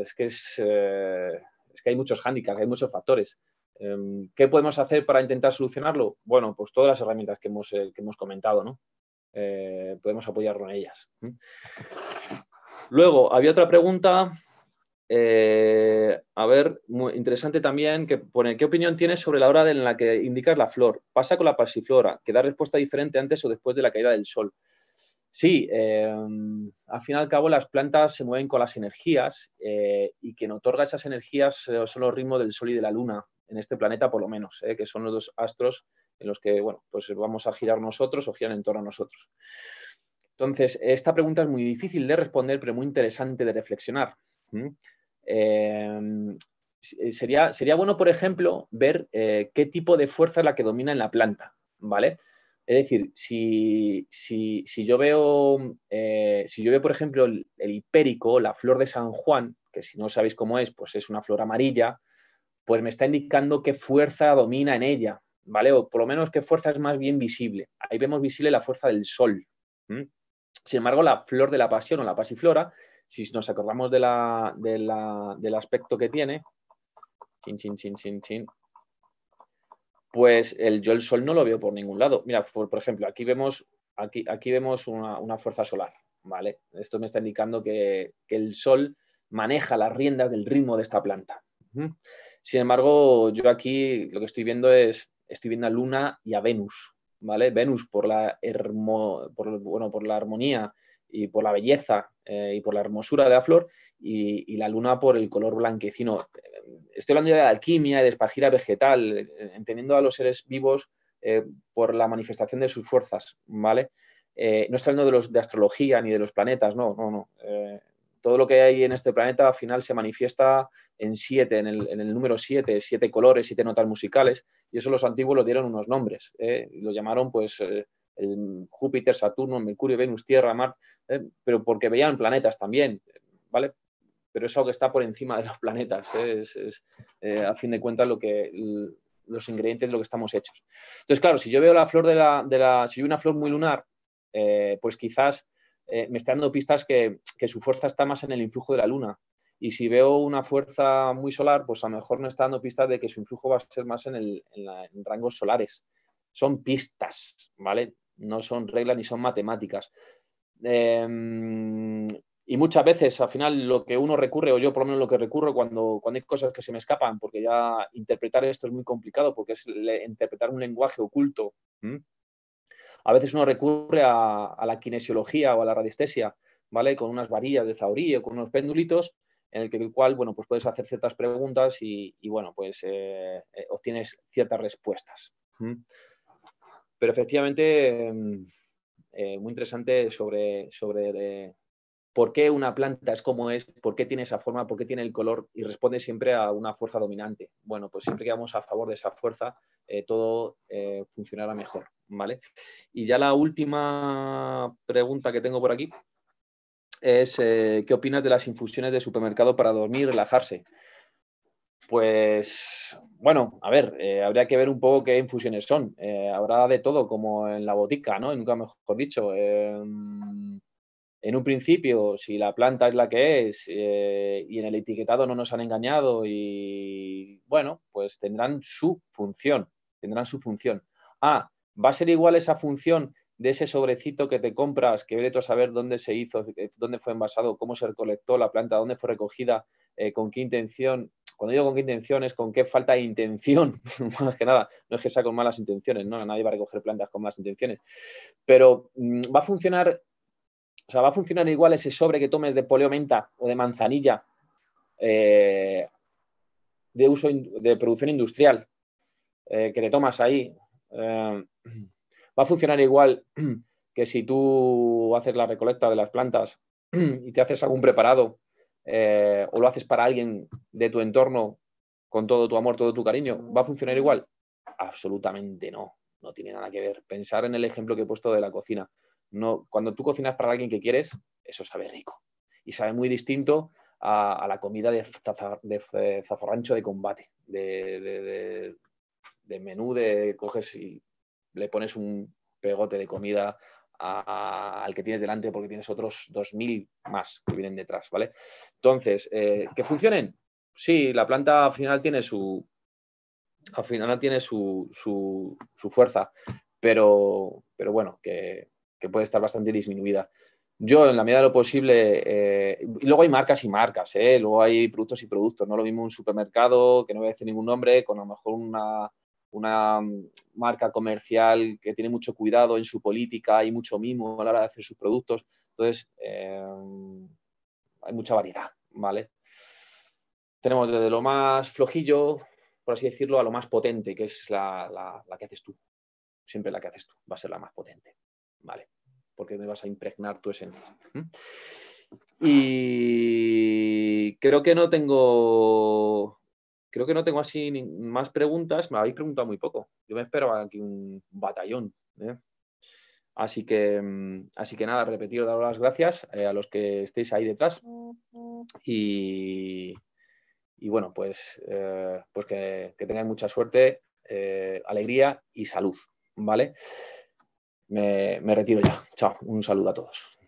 es que, es, es que hay muchos hándicaps, hay muchos factores. Em, ¿Qué podemos hacer para intentar solucionarlo? Bueno, pues todas las herramientas que hemos, que hemos comentado, ¿no? podemos apoyarlo en ellas. Luego, había otra pregunta, eh, a ver, muy interesante también, que pone, ¿qué opinión tienes sobre la hora en la que indicas la flor? ¿Pasa con la pasiflora, que da respuesta diferente antes o después de la caída del sol? Sí, eh, al fin y al cabo las plantas se mueven con las energías eh, y quien otorga esas energías son los ritmos del sol y de la luna, en este planeta por lo menos, que son los dos astros en los que bueno, pues vamos a girar nosotros o giran en torno a nosotros. Entonces, esta pregunta es muy difícil de responder, pero muy interesante de reflexionar. Em, sería, sería, bueno, por ejemplo, ver eh, qué tipo de fuerza es la que domina en la planta, ¿vale? Es decir, si, yo veo, eh, si yo veo, por ejemplo, el, hipérico, la flor de San Juan, que si no sabéis cómo es, pues es una flor amarilla, pues me está indicando qué fuerza domina en ella, ¿vale? O por lo menos qué fuerza es más bien visible. Ahí vemos visible la fuerza del sol. Sin embargo, la flor de la pasión o la pasiflora, si nos acordamos de la, del aspecto que tiene, chin, chin, chin, chin, chin, pues el, yo el sol no lo veo por ningún lado. Mira, por, ejemplo, aquí vemos, aquí, vemos una, fuerza solar, ¿vale? Esto me está indicando que, el sol maneja las riendas del ritmo de esta planta. Sin embargo, yo aquí lo que estoy viendo es, estoy viendo a Luna y a Venus, Venus por la, bueno, por la armonía y por la belleza eh, y por la hermosura de la flor y, la luna por el color blanquecino. Estoy hablando de alquimia y de espagira vegetal, eh, entendiendo a los seres vivos eh, por la manifestación de sus fuerzas, ¿vale? no estoy hablando de, los, de astrología ni de los planetas, no, no, no todo lo que hay en este planeta al final se manifiesta en siete, en el, número siete, siete colores, siete notas musicales, y eso los antiguos lo dieron unos nombres, ¿eh? lo llamaron pues eh, Júpiter, Saturno, Mercurio, Venus, Tierra, Marte, ¿eh? pero porque veían planetas también, ¿vale? Pero es algo que está por encima de los planetas. ¿eh? Es, eh, a fin de cuentas lo que los ingredientes de lo que estamos hechos. Entonces, claro, si yo veo la flor de la, de la si veo una flor muy lunar, eh, pues quizás me está dando pistas que, su fuerza está más en el influjo de la luna. Y si veo una fuerza muy solar, pues a lo mejor me está dando pistas de que su influjo va a ser más en, el, en rangos solares. Son pistas, ¿vale? No son reglas ni son matemáticas. Em, y muchas veces, al final, lo que uno recurre, o yo por lo menos lo que recurro cuando, cuando hay cosas que se me escapan, porque ya interpretar esto es muy complicado, porque es interpretar un lenguaje oculto. A veces uno recurre a, la kinesiología o a la radiestesia, ¿vale? Con unas varillas de Zaurí o con unos péndulitos, en el, que, el cual, bueno, pues puedes hacer ciertas preguntas y, bueno, pues eh, eh, obtienes ciertas respuestas. Pero efectivamente em, eh, muy interesante sobre, sobre por qué una planta es como es, por qué tiene esa forma, por qué tiene el color y responde siempre a una fuerza dominante. Bueno, pues siempre que vamos a favor de esa fuerza, eh, todo eh, funcionará mejor. ¿vale? Y ya la última pregunta que tengo por aquí es, ¿qué opinas de las infusiones de supermercado para dormir y relajarse? Pues bueno, a ver, eh, habría que ver un poco qué infusiones son. Eh, habrá de todo, como en la botica, ¿no? Nunca mejor dicho. Em, en un principio, si la planta es la que es eh, y en el etiquetado no nos han engañado y bueno, pues tendrán su función, tendrán su función. Ah, va a ser igual esa función de ese sobrecito que te compras, que vete a saber dónde se hizo, dónde fue envasado, cómo se recolectó la planta, dónde fue recogida, con qué intención cuando digo con qué intención es con qué falta de intención, más que nada, no es que sea con malas intenciones, ¿no? Nadie va a recoger plantas con malas intenciones. Pero mm, va a funcionar, o sea, va a funcionar igual ese sobre que tomes de poliomenta o de manzanilla eh, de uso de producción industrial eh, que te tomas ahí. Eh, va a funcionar igual que si tú haces la recolecta de las plantas y te haces algún preparado o lo haces para alguien de tu entorno con todo tu amor, todo tu cariño, ¿va a funcionar igual? Absolutamente no, no tiene nada que ver. Pensar en el ejemplo que he puesto de la cocina. No, cuando tú cocinas para alguien que quieres, eso sabe rico y sabe muy distinto a, la comida de, de, zafarrancho de combate, de, menú de coges y le pones un pegote de comida al que tienes delante porque tienes otros 2.000 más que vienen detrás, ¿vale? Entonces, eh, ¿que funcionen? Sí, la planta al final tiene su, al final tiene su, fuerza, pero, pero bueno, que, puede estar bastante disminuida. Yo, en la medida de lo posible, eh, y luego hay marcas y marcas, ¿eh? luego hay productos y productos, no lo mismo un supermercado, que no voy a decir ningún nombre, con a lo mejor una, una mm, marca comercial que tiene mucho cuidado en su política y mucho mimo a la hora de hacer sus productos. Entonces, eh, hay mucha variedad, ¿vale? Tenemos desde lo más flojillo, por así decirlo, a lo más potente, que es la, que haces tú. Siempre la que haces tú va a ser la más potente, ¿vale? Porque me vas a impregnar tu esencia. Y creo que no tengo creo que no tengo así más preguntas. Me habéis preguntado muy poco. Yo me esperaba aquí un batallón. ¿eh? Así que, mm, así que nada, repetir, dar las gracias eh, a los que estéis ahí detrás. Y, bueno, pues, eh, pues que, tengáis mucha suerte, alegría y salud. ¿Vale? Me retiro ya. Chao. Un saludo a todos.